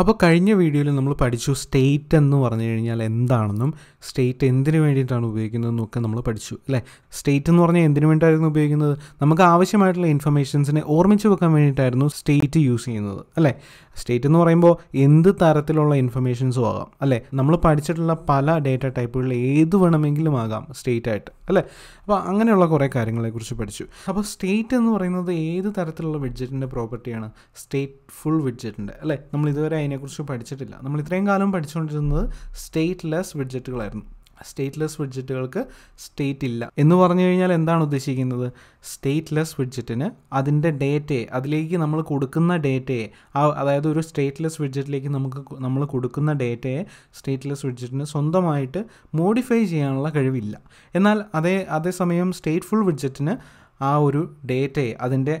അപ്പോൾ കഴിഞ്ഞ വീഡിയോയിൽ നമ്മൾ പഠിച്ചു സ്റ്റേറ്റ് എന്ന് പറഞ്ഞു കഴിഞ്ഞാൽ എന്താണെന്നും സ്റ്റേറ്റ് എന്തിനു വേണ്ടിയിട്ടാണ് ഉപയോഗിക്കുന്നതെന്നും ഒക്കെ നമ്മൾ പഠിച്ചു അല്ലേ? സ്റ്റേറ്റ് എന്ന് പറഞ്ഞാൽ എന്തിനു വേണ്ടിയിട്ടായിരുന്നു ഉപയോഗിക്കുന്നത്? നമുക്ക് ആവശ്യമായിട്ടുള്ള ഇൻഫർമേഷൻസിനെ ഓർമ്മിച്ച് വെക്കാൻ വേണ്ടിയിട്ടായിരുന്നു സ്റ്റേറ്റ് യൂസ് ചെയ്യുന്നത് അല്ലേ? സ്റ്റേറ്റ് എന്ന് പറയുമ്പോൾ എന്ത് തരത്തിലുള്ള ഇൻഫർമേഷൻസും ആകാം. അല്ലേ? നമ്മൾ പഠിച്ചിട്ടുള്ള പല ഡേറ്റ ടൈപ്പുകളിൽ ഏത് വേണമെങ്കിലും ആകാം സ്റ്റേറ്റ് ആയിട്ട്. അല്ലേ? അപ്പോൾ അങ്ങനെയുള്ള കുറേ കാര്യങ്ങളെക്കുറിച്ച് പഠിച്ചു. അപ്പോൾ സ്റ്റേറ്റ് എന്ന് പറയുന്നത് ഏത് തരത്തിലുള്ള വിഡ്ജറ്റിന്റെ പ്രോപ്പർട്ടിയാണ് സ്റ്റേറ്റ് ഫുൾ വിഡ്ജറ്റിന്റെ അല്ലേ? നമ്മൾ ഇതുവരെ അതിനെക്കുറിച്ച് പഠിച്ചിട്ടില്ല. നമ്മൾ ഇത്രയും കാലം പഠിച്ചുകൊണ്ടിരുന്നത് സ്റ്റേറ്റ് ലെസ് വിഡ്ജറ്റുകളായിരുന്നു സ്റ്റേറ്റ്ലെസ് വിഡ്ജറ്റുകൾക്ക് സ്റ്റേറ്റ് ഇല്ല. എന്ന് പറഞ്ഞു കഴിഞ്ഞാൽ എന്താണ് ഉദ്ദേശിക്കുന്നത്? സ്റ്റേറ്റ്ലെസ് വിഡ്ജറ്റിന് അതിന്റെ ഡേറ്റയെ അതിലേക്ക് നമ്മൾ കൊടുക്കുന്ന ഡേറ്റയെ ആ അതായത് ഒരു സ്റ്റേറ്റ്ലെസ് വിഡ്ജറ്റിലേക്ക് നമുക്ക് നമ്മൾ കൊടുക്കുന്ന ഡേറ്റയെ സ്റ്റേറ്റ്ലെസ് വിഡ്ജറ്റിന് സ്വന്തമായിട്ട് മോഡിഫൈ ചെയ്യാനുള്ള കഴിവില്ല. എന്നാൽ അതേ അതേസമയം സ്റ്റേറ്റ്ഫുൾ വിഡ്ജറ്റിന് ആ ഒരു ഡേറ്റയെ അതിന്റെ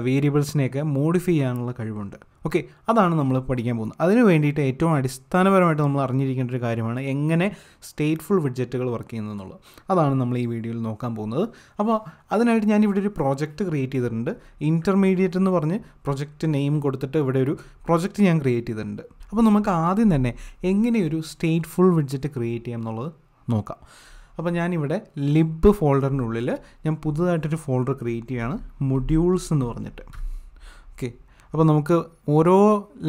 വേരിയബിൾസിനെയൊക്കെ മോഡിഫൈ ചെയ്യാനുള്ള കഴിവുണ്ട്. ഓക്കെ അതാണ് നമ്മൾ പഠിക്കാൻ പോകുന്നത്. അതിന് വേണ്ടിയിട്ട് ഏറ്റവും അടിസ്ഥാനപരമായിട്ട് നമ്മൾ അറിഞ്ഞിരിക്കേണ്ട ഒരു കാര്യമാണ് എങ്ങനെ സ്റ്റേറ്റ്ഫുൾ വിഡ്ജറ്റുകൾ വർക്ക് ചെയ്യുന്നത് എന്നുള്ളത്. അതാണ് നമ്മൾ ഈ വീഡിയോയിൽ നോക്കാൻ പോകുന്നത്. അപ്പോൾ അതിനായിട്ട് ഞാൻ ഇവിടെ ഒരു പ്രോജക്റ്റ് ക്രിയേറ്റ് ചെയ്തിട്ടുണ്ട്. ഇന്റർമീഡിയറ്റ് എന്ന് പറഞ്ഞ് പ്രൊജക്റ്റ് നെയിം കൊടുത്തിട്ട് ഇവിടെ ഒരു പ്രൊജക്റ്റ് ഞാൻ ക്രിയേറ്റ് ചെയ്തിട്ടുണ്ട്. അപ്പോൾ നമുക്ക് ആദ്യം തന്നെ എങ്ങനെ ഒരു സ്റ്റേറ്റ്ഫുൾ വിഡ്ജറ്റ് ക്രിയേറ്റ് ചെയ്യാം എന്നുള്ളത് നോക്കാം. അപ്പോൾ ഞാനിവിടെ ലിബ് ഫോൾഡറിനുള്ളിൽ ഞാൻ പുതുതായിട്ടൊരു ഫോൾഡർ ക്രിയേറ്റ് ചെയ്യുകയാണ് മൊഡ്യൂൾസ് എന്ന് പറഞ്ഞിട്ട്. അപ്പോൾ നമുക്ക് ഓരോ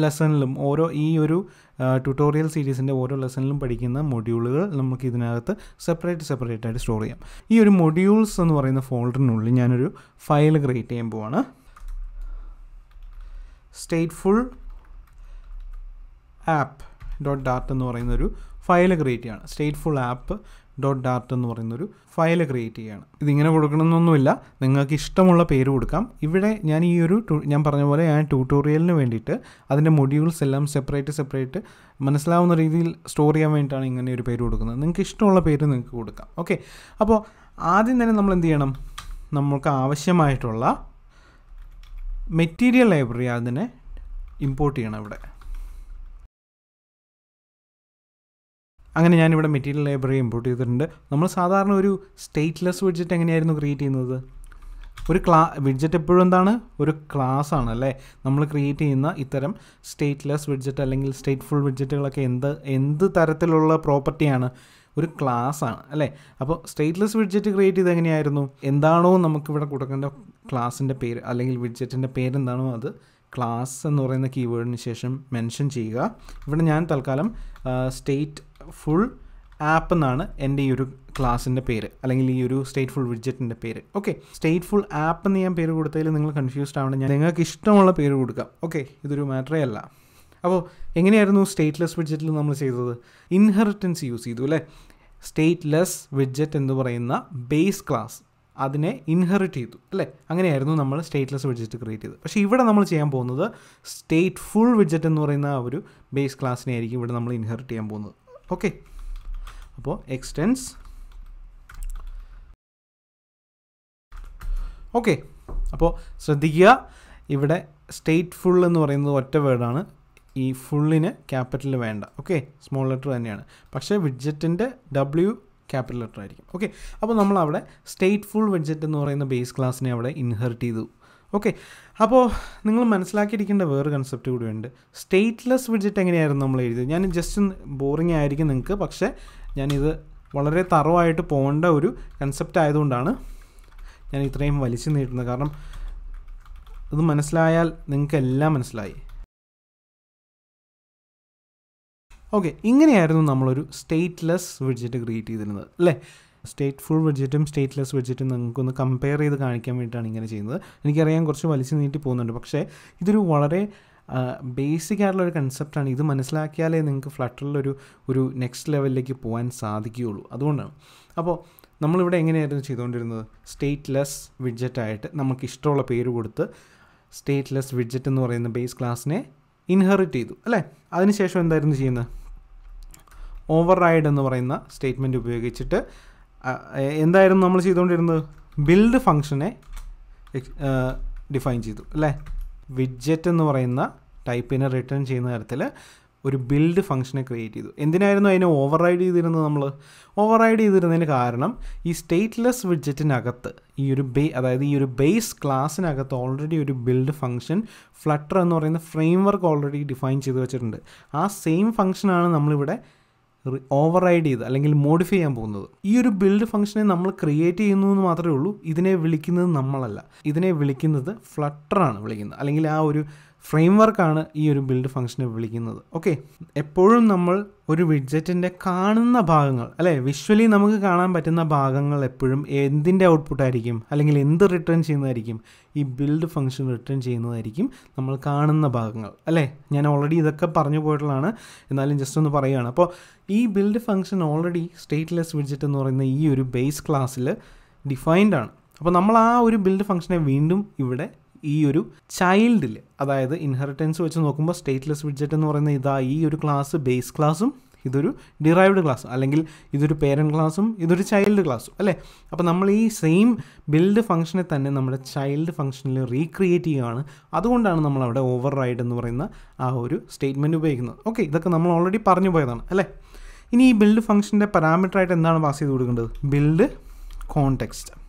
ലെസണിലും ഓരോ ഈ ഒരു ട്യൂട്ടോറിയൽ സീരീസിന്റെ ഓരോ ലെസണിലും പഠിക്കുന്ന മൊഡ്യൂളുകൾ നമുക്ക് ഇതിനകത്ത് സെപ്പറേറ്റ് സെപ്പറേറ്റ് ആയിട്ട് സ്റ്റോർ ചെയ്യാം. ഈ ഒരു മൊഡ്യൂൾസ് എന്ന് പറയുന്ന ഫോൾഡറിനുള്ളിൽ ഞാനൊരു ഫയൽ ക്രിയേറ്റ് ചെയ്യാൻ പോവാണ്. സ്റ്റേറ്റ്ഫുൾ ആപ്പ് ഡോട്ട് ഡാറ്റ് എന്ന് പറയുന്ന ഒരു ഫയൽ ക്രിയേറ്റ് ചെയ്യാണ്. സ്റ്റേറ്റ്ഫുൾ ആപ്പ് ഡോട്ട് ഡാർട്ട് എന്ന് പറയുന്നൊരു ഫയൽ ക്രിയേറ്റ് ചെയ്യുകയാണ് ഇതിങ്ങനെ കൊടുക്കണമെന്നൊന്നുമില്ല. നിങ്ങൾക്ക് ഇഷ്ടമുള്ള പേര് കൊടുക്കാം. ഇവിടെ ഞാൻ ഈ ഒരു ഞാൻ പറഞ്ഞ പോലെ ഞാൻ ട്യൂട്ടോറിയലിന് വേണ്ടിയിട്ട് അതിന്റെ മൊഡ്യൂൾസ് എല്ലാം സെപ്പറേറ്റ് സെപ്പറേറ്റ് മനസ്സിലാവുന്ന രീതിയിൽ സ്റ്റോർ ചെയ്യാൻ വേണ്ടിയിട്ടാണ് ഇങ്ങനെ ഒരു പേര് കൊടുക്കുന്നത്. നിങ്ങൾക്ക് ഇഷ്ടമുള്ള പേര് നിങ്ങൾക്ക് കൊടുക്കാം. ഓക്കെ അപ്പോൾ ആദ്യം തന്നെ നമ്മൾ എന്ത് ചെയ്യണം? നമുക്ക് ആവശ്യമായിട്ടുള്ള മെറ്റീരിയൽ ലൈബ്രറി അതിനെ ഇമ്പോർട്ട് ചെയ്യണം ഇവിടെ. അങ്ങനെ ഞാനിവിടെ മെറ്റീരിയൽ ലൈബ്രറി ഇമ്പോർട്ട് ചെയ്തിട്ടുണ്ട്. നമ്മൾ സാധാരണ ഒരു സ്റ്റേറ്റ്ലെസ് വിഡ്ജറ്റ് എങ്ങനെയായിരുന്നു ക്രിയേറ്റ് ചെയ്യുന്നത്? ഒരു ക്ലാ വിഡ്ജറ്റ് എപ്പോഴും എന്താണ്? ഒരു ക്ലാസ് ആണ് അല്ലേ? നമ്മൾ ക്രിയേറ്റ് ചെയ്യുന്ന ഇത്തരം സ്റ്റേറ്റ്ലെസ് വിഡ്ജറ്റ് അല്ലെങ്കിൽ സ്റ്റേറ്റ്ഫുൾ വിഡ്ജറ്റുകളൊക്കെ എന്ത് എന്ത് തരത്തിലുള്ള പ്രോപ്പർട്ടിയാണ് ഒരു ക്ലാസ് ആണ് അല്ലേ? അപ്പോൾ സ്റ്റേറ്റ്ലെസ് വിഡ്ജറ്റ് ക്രിയേറ്റ് ചെയ്ത് എങ്ങനെയായിരുന്നു? എന്താണോ നമുക്കിവിടെ കൊടുക്കേണ്ട ക്ലാസിന്റെ പേര് അല്ലെങ്കിൽ വിഡ്ജറ്റിന്റെ പേരെന്താണോ അത് ക്ലാസ് എന്ന് പറയുന്ന കീവേഡിന് ശേഷം മെൻഷൻ ചെയ്യുക. ഇവിടെ ഞാൻ തൽക്കാലം സ്റ്റേറ്റ് ഫുൾ ആപ്പ് എന്നാണ് എന്റെ ഈ ഒരു ക്ലാസ്സിന്റെ പേര് അല്ലെങ്കിൽ ഈ ഒരു സ്റ്റേറ്റ് ഫുൾ വിഡ്ജറ്റിന്റെ പേര്. ഓക്കെ സ്റ്റേറ്റ് ഫുൾ ആപ്പ് എന്ന് ഞാൻ പേര് കൊടുത്തതിൽ നിങ്ങൾ കൺഫ്യൂസ്ഡ് ആവണം ഞാൻ നിങ്ങൾക്ക് ഇഷ്ടമുള്ള പേര് കൊടുക്കാം. ഓക്കെ ഇതൊരു മാറ്ററേ അല്ല. അപ്പോൾ എങ്ങനെയായിരുന്നു സ്റ്റേറ്റ്ലെസ് വിഡ്ജറ്റിൽ നമ്മൾ ചെയ്തത്? ഇൻഹെറിറ്റൻസ് യൂസ് ചെയ്തു അല്ലേ? സ്റ്റേറ്റ്ലെസ് വിഡ്ജറ്റ് എന്ന് പറയുന്ന ബേസ് ക്ലാസ് അതിനെ ഇൻഹെറിറ്റ് ചെയ്തു അല്ലേ? അങ്ങനെയായിരുന്നു നമ്മൾ സ്റ്റേറ്റ്ലെസ് വിഡ്ജറ്റ് ക്രിയേറ്റ് ചെയ്തത്. പക്ഷേ ഇവിടെ നമ്മൾ ചെയ്യാൻ പോകുന്നത് സ്റ്റേറ്റ് ഫുൾ വിഡ്ജറ്റ് എന്ന് പറയുന്ന ഒരു ബേസ് ക്ലാസ്സിനെ ആയിരിക്കും ഇവിടെ നമ്മൾ ഇൻഹെറിറ്റ് ചെയ്യാൻ പോകുന്നത്. ഓക്കെ അപ്പോൾ എക്സ്റ്റെൻസ് ഓക്കെ അപ്പോൾ ശ്രദ്ധിക്കുക ഇവിടെ സ്റ്റേറ്റ് ഫുൾ എന്ന് പറയുന്നത് ഒറ്റ വേർഡാണ് ഈ ഫുള്ളിന് ക്യാപിറ്റൽ വേണ്ട. ഓക്കെ സ്മോൾ ലെറ്റർ തന്നെയാണ്. പക്ഷേ വിഡ്ജറ്റിന്റെ ഡബ്ല്യു ക്യാപിറ്റൽ ലെറ്റർ ആയിരിക്കും. ഓക്കെ അപ്പോൾ നമ്മൾ അവിടെ സ്റ്റേറ്റ് ഫുൾ വിഡ്ജറ്റ് എന്ന് പറയുന്ന ബേസ് ക്ലാസ്സിനെ അവിടെ ഇൻഹെറിറ്റ് ചെയ്തു. ഓക്കെ അപ്പോൾ നിങ്ങൾ മനസ്സിലാക്കിയിരിക്കേണ്ട വേറെ കൺസെപ്റ്റ് കൂടിയുണ്ട് സ്റ്റേറ്റ്ലെസ് വിഡ്ജറ്റ് എങ്ങനെയായിരുന്നു നമ്മൾ എഴുതിയത്? ഞാൻ ജസ്റ്റ് ബോറിംഗ് ആയിരിക്കും നിങ്ങൾക്ക് പക്ഷേ ഞാനിത് വളരെ തറവായിട്ട് പോകേണ്ട ഒരു കൺസെപ്റ്റ് ആയതുകൊണ്ടാണ് ഞാൻ ഇത്രയും വലിച്ചു നീട്ടുന്നത്. കാരണം ഇത് മനസ്സിലായാൽ നിങ്ങൾക്ക് എല്ലാം മനസ്സിലായി. ഓക്കെ ഇങ്ങനെയായിരുന്നു നമ്മളൊരു സ്റ്റേറ്റ്ലെസ് വിഡ്ജറ്റ് ക്രിയേറ്റ് ചെയ്തിരുന്നത് അല്ലേ? സ്റ്റേറ്റ് ഫുൾ വിഡ്ജറ്റും സ്റ്റേറ്റ്ലെസ് വിഡ്ജറ്റും നിങ്ങൾക്കൊന്ന് കമ്പയർ ചെയ്ത് കാണിക്കാൻ വേണ്ടിയിട്ടാണ് ഇങ്ങനെ ചെയ്യുന്നത്. എനിക്കറിയാൻ കുറച്ച് വലിച്ചു നീട്ടി പോകുന്നുണ്ട് പക്ഷേ ഇതൊരു വളരെ ബേസിക് ആയിട്ടുള്ള ഒരു കൺസെപ്റ്റാണ് ഇത് മനസ്സിലാക്കിയാലേ നിങ്ങൾക്ക് ഫ്ലട്ടറിലൊരു ഒരു നെക്സ്റ്റ് ലെവലിലേക്ക് പോകാൻ സാധിക്കുകയുള്ളൂ. അതുകൊണ്ടാണ്. അപ്പോൾ നമ്മളിവിടെ എങ്ങനെയായിരുന്നു ചെയ്തുകൊണ്ടിരുന്നത്? സ്റ്റേറ്റ്ലെസ് വിഡ്ജറ്റായിട്ട് നമുക്ക് ഇഷ്ടമുള്ള പേര് കൊടുത്ത് സ്റ്റേറ്റ്ലെസ് വിഡ്ജറ്റ് എന്ന് പറയുന്ന ബേസ് ക്ലാസ്സിനെ ഇൻഹെറിറ്റ് ചെയ്തു അല്ലേ? അതിനുശേഷം എന്തായിരുന്നു ചെയ്യുന്നത്? ഓവർ റൈഡ് എന്ന് പറയുന്ന സ്റ്റേറ്റ്മെന്റ് ഉപയോഗിച്ചിട്ട് എന്തായിരുന്നു നമ്മൾ ചെയ്തുകൊണ്ടിരുന്നത്? ബിൽഡ് ഫങ്ഷനെ ഡിഫൈൻ ചെയ്തു അല്ലേ? വിഡ്ജറ്റ് എന്ന് പറയുന്ന ടൈപ്പിനെ റിട്ടേൺ ചെയ്യുന്ന തരത്തിൽ ഒരു ബിൽഡ് ഫംഗ്ഷനെ ക്രിയേറ്റ് ചെയ്തു. എന്തിനായിരുന്നു അതിനെ ഓവർ റൈഡ് ചെയ്തിരുന്നത് നമ്മൾ ഓവർ റൈഡ് ചെയ്തിരുന്നതിന് കാരണം ഈ സ്റ്റേറ്റ്ലെസ് വിഡ്ജറ്റിനകത്ത് ഈ ഒരു ബേ അതായത് ഈ ഒരു ബേസ് ക്ലാസ്സിനകത്ത് ഓൾറെഡി ഒരു ബിൽഡ് ഫംഗ്ഷൻ ഫ്ലട്ടർ എന്ന് പറയുന്ന ഫ്രെയിം വർക്ക് ഓൾറെഡി ഡിഫൈൻ ചെയ്ത് വെച്ചിട്ടുണ്ട്. ആ സെയിം ഫംഗ്ഷനാണ് നമ്മളിവിടെ ഓവർ റൈഡ് ചെയ്ത് അല്ലെങ്കിൽ മോഡിഫൈ ചെയ്യാൻ പോകുന്നത്. ഈ ഒരു ബിൽഡ് ഫംഗ്ഷനെ നമ്മൾ ക്രിയേറ്റ് ചെയ്യുന്നു എന്ന് മാത്രമേ ഉള്ളൂ. ഇതിനെ വിളിക്കുന്നത് നമ്മളല്ല. ഇതിനെ വിളിക്കുന്നത് ഫ്ലട്ടറാണ് വിളിക്കുന്നത്. അല്ലെങ്കിൽ ആ ഒരു ഫ്രെയിം വർക്കാണ് ഈ ഒരു ബിൽഡ് ഫംഗ്ഷനെ വിളിക്കുന്നത്. ഓക്കെ എപ്പോഴും നമ്മൾ ഒരു വിഡ്ജറ്റിന്റെ കാണുന്ന ഭാഗങ്ങൾ അല്ലെ? വിഷ്വലി നമുക്ക് കാണാൻ പറ്റുന്ന ഭാഗങ്ങൾ എപ്പോഴും എന്തിന്റെ ഔട്ട്പുട്ട് ആയിരിക്കും? അല്ലെങ്കിൽ എന്ത് റിട്ടേൺ ചെയ്യുന്നതായിരിക്കും? ഈ ബിൽഡ് ഫംഗ്ഷൻ റിട്ടേൺ ചെയ്യുന്നതായിരിക്കും നമ്മൾ കാണുന്ന ഭാഗങ്ങൾ അല്ലേ? ഞാൻ ഓൾറെഡി ഇതൊക്കെ പറഞ്ഞു പോയിട്ടുള്ളതാണ്. എന്നാലും ജസ്റ്റ് ഒന്ന് പറയുകയാണ്. അപ്പോൾ ഈ build function already stateless widget എന്ന് പറയുന്ന ഈ ഒരു ബേസ് ക്ലാസ്സിൽ ഡിഫൈൻഡ് ആണ്. അപ്പോൾ നമ്മൾ ആ ഒരു ബിൽഡ് ഫംഗ്ഷനെ വീണ്ടും ഇവിടെ ഈ ഒരു ചൈൽഡിൽ അതായത് ഇൻഹെറിറ്റൻസ് വെച്ച് നോക്കുമ്പോൾ സ്റ്റേറ്റ്ലെസ് വിഡ്ജറ്റ് എന്ന് പറയുന്ന ഇതാ ഈ ഒരു ക്ലാസ് ബേസ് ക്ലാസ്സും ഇതൊരു ഡിറൈവ്ഡ് ക്ലാസ് അല്ലെങ്കിൽ ഇതൊരു പേരന്റ് ക്ലാസ്സും ഇതൊരു ചൈൽഡ് ക്ലാസ്സും അല്ലേ? അപ്പോൾ നമ്മൾ ഈ സെയിം ബിൽഡ് ഫംഗ്ഷനെ തന്നെ നമ്മുടെ ചൈൽഡ് ഫംഗ്ഷനിൽ റീക്രിയേറ്റ് ചെയ്യുകയാണ്. അതുകൊണ്ടാണ് നമ്മൾ അവിടെ ഓവർ റൈഡ് എന്ന് പറയുന്ന ആ ഒരു സ്റ്റേറ്റ്മെന്റ് ഉപയോഗിക്കുന്നത്. ഓക്കെ ഇതൊക്കെ നമ്മൾ ഓൾറെഡി പറഞ്ഞു പോയതാണ് അല്ലേ? ഇനി ഈ ബിൽഡ് ഫംഗ്ഷന്റെ പാരാമീറ്ററായിട്ട് എന്താണ് പാസ് ചെയ്ത് കൊടുക്കേണ്ടത്? ബിൽഡ് കോണ്ടെക്സ്റ്റ്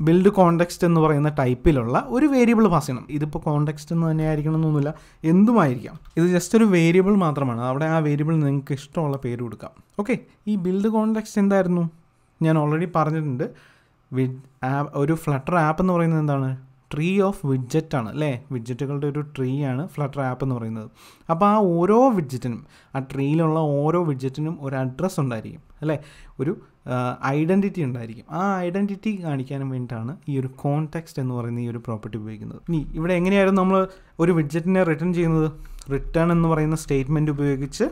ബിൽഡ് കോണ്ടെക്സ്റ്റ് എന്ന് പറയുന്ന ടൈപ്പിലുള്ള ഒരു വേരിയബിൾ പാസ് ചെയ്യണം. ഇതിപ്പോൾ കോണ്ടെക്സ്റ്റ് എന്ന് തന്നെ ആയിരിക്കണം എന്നൊന്നുമില്ല എന്തുമായിരിക്കാം? ഇത് ജസ്റ്റ് ഒരു വേരിയബിൾ മാത്രമാണ്. അവിടെ ആ വേരിയബിൾ നിങ്ങൾക്ക് ഇഷ്ടമുള്ള പേര് കൊടുക്കാം. ഓക്കെ ഈ ബിൽഡ് കോണ്ടെക്സ്റ്റ് എന്തായിരുന്നു? ഞാൻ ഓൾറെഡി പറഞ്ഞിട്ടുണ്ട്. വിഡ് ആപ്പ് ഒരു ഫ്ലട്ടർ ആപ്പ് എന്ന് പറയുന്നത് എന്താണ്? ട്രീ ഓഫ് വിഡ്ജറ്റ് ആണ് അല്ലേ? വിഡ്ജറ്റുകളുടെ ഒരു ട്രീ ആണ് ഫ്ലട്ടർ ആപ്പ് എന്ന് പറയുന്നത്. അപ്പോൾ ആ ഓരോ വിഡ്ജറ്റിനും ആ ട്രീയിലുള്ള ഓരോ വിഡ്ജറ്റിനും ഒരു അഡ്രസ്സ് ഉണ്ടായിരിക്കും അല്ലേ? ഒരു ഐഡന്റിറ്റി ഉണ്ടായിരിക്കും. ആ ഐഡന്റിറ്റി കാണിക്കാനും വേണ്ടിയിട്ടാണ് ഈ ഒരു കോൺടെക്സ്റ്റ് എന്ന് പറയുന്ന ഈ ഒരു പ്രോപ്പർട്ടി ഉപയോഗിക്കുന്നത്. ഇനി ഇവിടെ എങ്ങനെയായിരുന്നു നമ്മൾ ഒരു വിഡ്ജറ്റിനെ റിട്ടേൺ ചെയ്യുന്നത്? റിട്ടേൺ എന്ന് പറയുന്ന സ്റ്റേറ്റ്മെന്റ് ഉപയോഗിച്ച്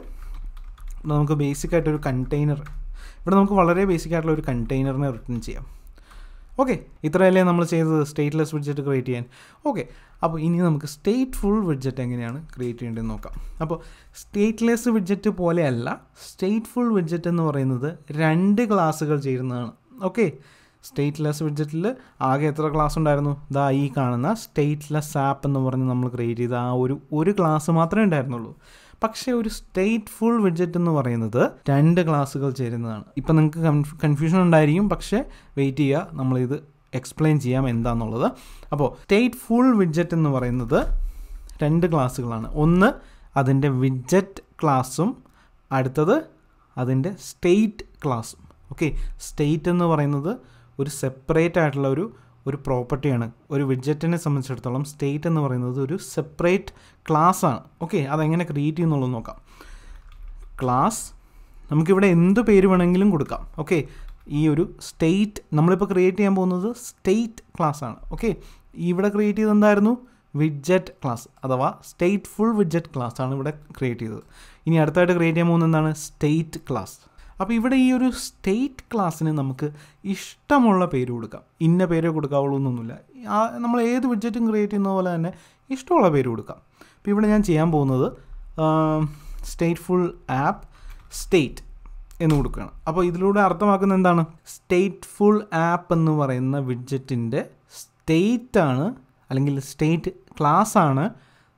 നമുക്ക് ബേസിക് ആയിട്ടൊരു കണ്ടെയ്നർ ഇവിടെ നമുക്ക് വളരെ ബേസിക് ആയിട്ടുള്ള ഒരു കണ്ടെയ്നറിനെ റിട്ടേൺ ചെയ്യാം. ഓക്കെ ഇത്രയല്ലേ നമ്മൾ ചെയ്തത്. സ്റ്റേറ്റ്ലെസ് വിഡ്ജറ്റ് ക്രിയേറ്റ് ചെയ്യാൻ. ഓക്കെ അപ്പോൾ ഇനി നമുക്ക് സ്റ്റേറ്റ് ഫുൾ വിഡ്ജറ്റ് എങ്ങനെയാണ് ക്രിയേറ്റ് ചെയ്യേണ്ടതെന്ന് നോക്കാം. അപ്പോൾ സ്റ്റേറ്റ്ലെസ് വിഡ്ജറ്റ് പോലെയല്ല സ്റ്റേറ്റ് ഫുൾ വിഡ്ജറ്റ് എന്ന് പറയുന്നത് രണ്ട് ക്ലാസ്സുകൾ ചേരുന്നതാണ്. ഓക്കെ സ്റ്റേറ്റ്ലെസ് വിഡ്ജറ്റിൽ ആകെ എത്ര ക്ലാസ് ഉണ്ടായിരുന്നു? ദാ ഈ കാണുന്ന സ്റ്റേറ്റ്ലെസ് ആപ്പ് എന്ന് പറഞ്ഞ് നമ്മൾ ക്രിയേറ്റ് ചെയ്ത ആ ഒരു ഒരു ക്ലാസ് മാത്രമേ ഉണ്ടായിരുന്നുള്ളൂ. പക്ഷേ ഒരു സ്റ്റേറ്റ് ഫുൾ വിഡ്ജറ്റ് എന്ന് പറയുന്നത് രണ്ട് ക്ലാസ്സുകൾ ചേരുന്നതാണ്. ഇപ്പം നിങ്ങൾക്ക് കൺഫ്യൂഷൻ ഉണ്ടായിരിക്കും. പക്ഷേ വെയിറ്റ് ചെയ്യുക നമ്മളിത് എക്സ്പ്ലെയിൻ ചെയ്യാം എന്താണെന്നുള്ളത് അപ്പോൾ സ്റ്റേറ്റ് ഫുൾ വിഡ്ജറ്റ് എന്ന് പറയുന്നത് രണ്ട് ക്ലാസ്സുകളാണ് ഒന്ന് അതിന്റെ വിഡ്ജറ്റ് ക്ലാസ്സും അടുത്തത് അതിന്റെ സ്റ്റേറ്റ് ക്ലാസ്സും ഓക്കെ സ്റ്റേറ്റ് എന്ന് പറയുന്നത് ഒരു സെപ്പറേറ്റ് ആയിട്ടുള്ള ഒരു ഒരു പ്രോപ്പർട്ടിയാണ്. ഒരു വിഡ്ജറ്റിനെ സംബന്ധിച്ചിടത്തോളം സ്റ്റേറ്റ് എന്ന് പറയുന്നത് ഒരു സെപ്പറേറ്റ് ക്ലാസ് ആണ് ഓക്കെ അതെങ്ങനെ ക്രിയേറ്റ് ചെയ്യുന്നുള്ളത് നോക്കാം. ക്ലാസ് നമുക്കിവിടെ എന്ത് പേര് വേണമെങ്കിലും കൊടുക്കാം. ഓക്കെ ഈ ഒരു സ്റ്റേറ്റ് നമ്മളിപ്പോൾ ക്രിയേറ്റ് ചെയ്യാൻ പോകുന്നത് സ്റ്റേറ്റ് ക്ലാസ് ആണ് ഓക്കെ ഇവിടെ ക്രിയേറ്റ് ചെയ്ത് എന്തായിരുന്നു? വിഡ്ജറ്റ് ക്ലാസ് അഥവാ സ്റ്റേറ്റ് ഫുൾ വിഡ്ജറ്റ് ക്ലാസ് ആണ് ഇവിടെ ക്രിയേറ്റ് ചെയ്തത്. ഇനി അടുത്തായിട്ട് ക്രിയേറ്റ് ചെയ്യാൻ പോകുന്നത് എന്താണ്? State class. അപ്പോൾ ഇവിടെ ഈ ഒരു സ്റ്റേറ്റ് ക്ലാസ്സിന് നമുക്ക് ഇഷ്ടമുള്ള പേര് കൊടുക്കാം. ഇന്ന പേര് കൊടുക്കാവുള്ളൂ എന്നൊന്നുമില്ല. നമ്മൾ ഏത് വിഡ്ജറ്റും ക്രിയേറ്റ് ചെയ്യുന്ന പോലെ തന്നെ ഇഷ്ടമുള്ള പേര് കൊടുക്കാം. അപ്പോൾ ഇവിടെ ഞാൻ ചെയ്യാൻ പോകുന്നത് സ്റ്റേറ്റ് ഫുൾ ആപ്പ് സ്റ്റേറ്റ് എന്ന് കൊടുക്കുകയാണ്. അപ്പോൾ ഇതിലൂടെ അർത്ഥമാക്കുന്നത് എന്താണ്? സ്റ്റേറ്റ് ഫുൾ ആപ്പ് എന്ന് പറയുന്ന വിഡ്ജറ്റിന്റെ സ്റ്റേറ്റ് ആണ് അല്ലെങ്കിൽ സ്റ്റേറ്റ് ക്ലാസ് ആണ്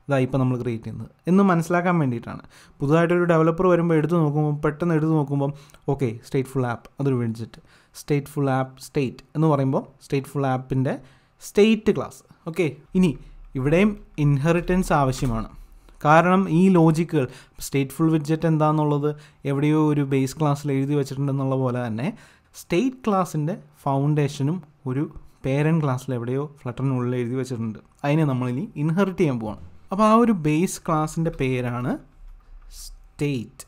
ഇതാ ഇപ്പോൾ നമ്മൾ ക്രിയേറ്റ് ചെയ്യുന്നത്. എന്ന് മനസ്സിലാക്കാൻ വേണ്ടിയിട്ടാണ്. പുതുതായിട്ടൊരു ഡെവലപ്പർ വരുമ്പോൾ എടുത്ത് നോക്കുമ്പോൾ പെട്ടെന്ന് എടുത്ത് നോക്കുമ്പോൾ ഓക്കെ സ്റ്റേറ്റ് ഫുൾ ആപ്പ് അതൊരു widget stateful app state എന്ന് പറയുമ്പോൾ സ്റ്റേറ്റ് ഫുൾ ആപ്പിന്റെ സ്റ്റേറ്റ് ക്ലാസ് ഓക്കെ ഇനി ഇവിടെയും ഇൻഹെറിറ്റൻസ് ആവശ്യമാണ്. കാരണം ഈ ലോജിക്കുകൾ സ്റ്റേറ്റ് ഫുൾ വിഡ്ജറ്റ് എന്താണെന്നുള്ളത് എവിടെയോ ഒരു ബേസ് ക്ലാസ്സിൽ എഴുതി വെച്ചിട്ടുണ്ടെന്നുള്ള പോലെ തന്നെ സ്റ്റേറ്റ് ക്ലാസ്സിന്റെ ഫൗണ്ടേഷനും ഒരു പേരന്റ് ക്ലാസ്സിൽ എവിടെയോ ഫ്ലട്ടറിനുള്ളിൽ എഴുതി വെച്ചിട്ടുണ്ട്. അതിനെ നമ്മളിനി ഇൻഹെറിറ്റ് ചെയ്യാൻ പോവാണ്. അപ്പോൾ ആ ഒരു ബേസ് ക്ലാസ്സിന്റെ പേരാണ് സ്റ്റേറ്റ്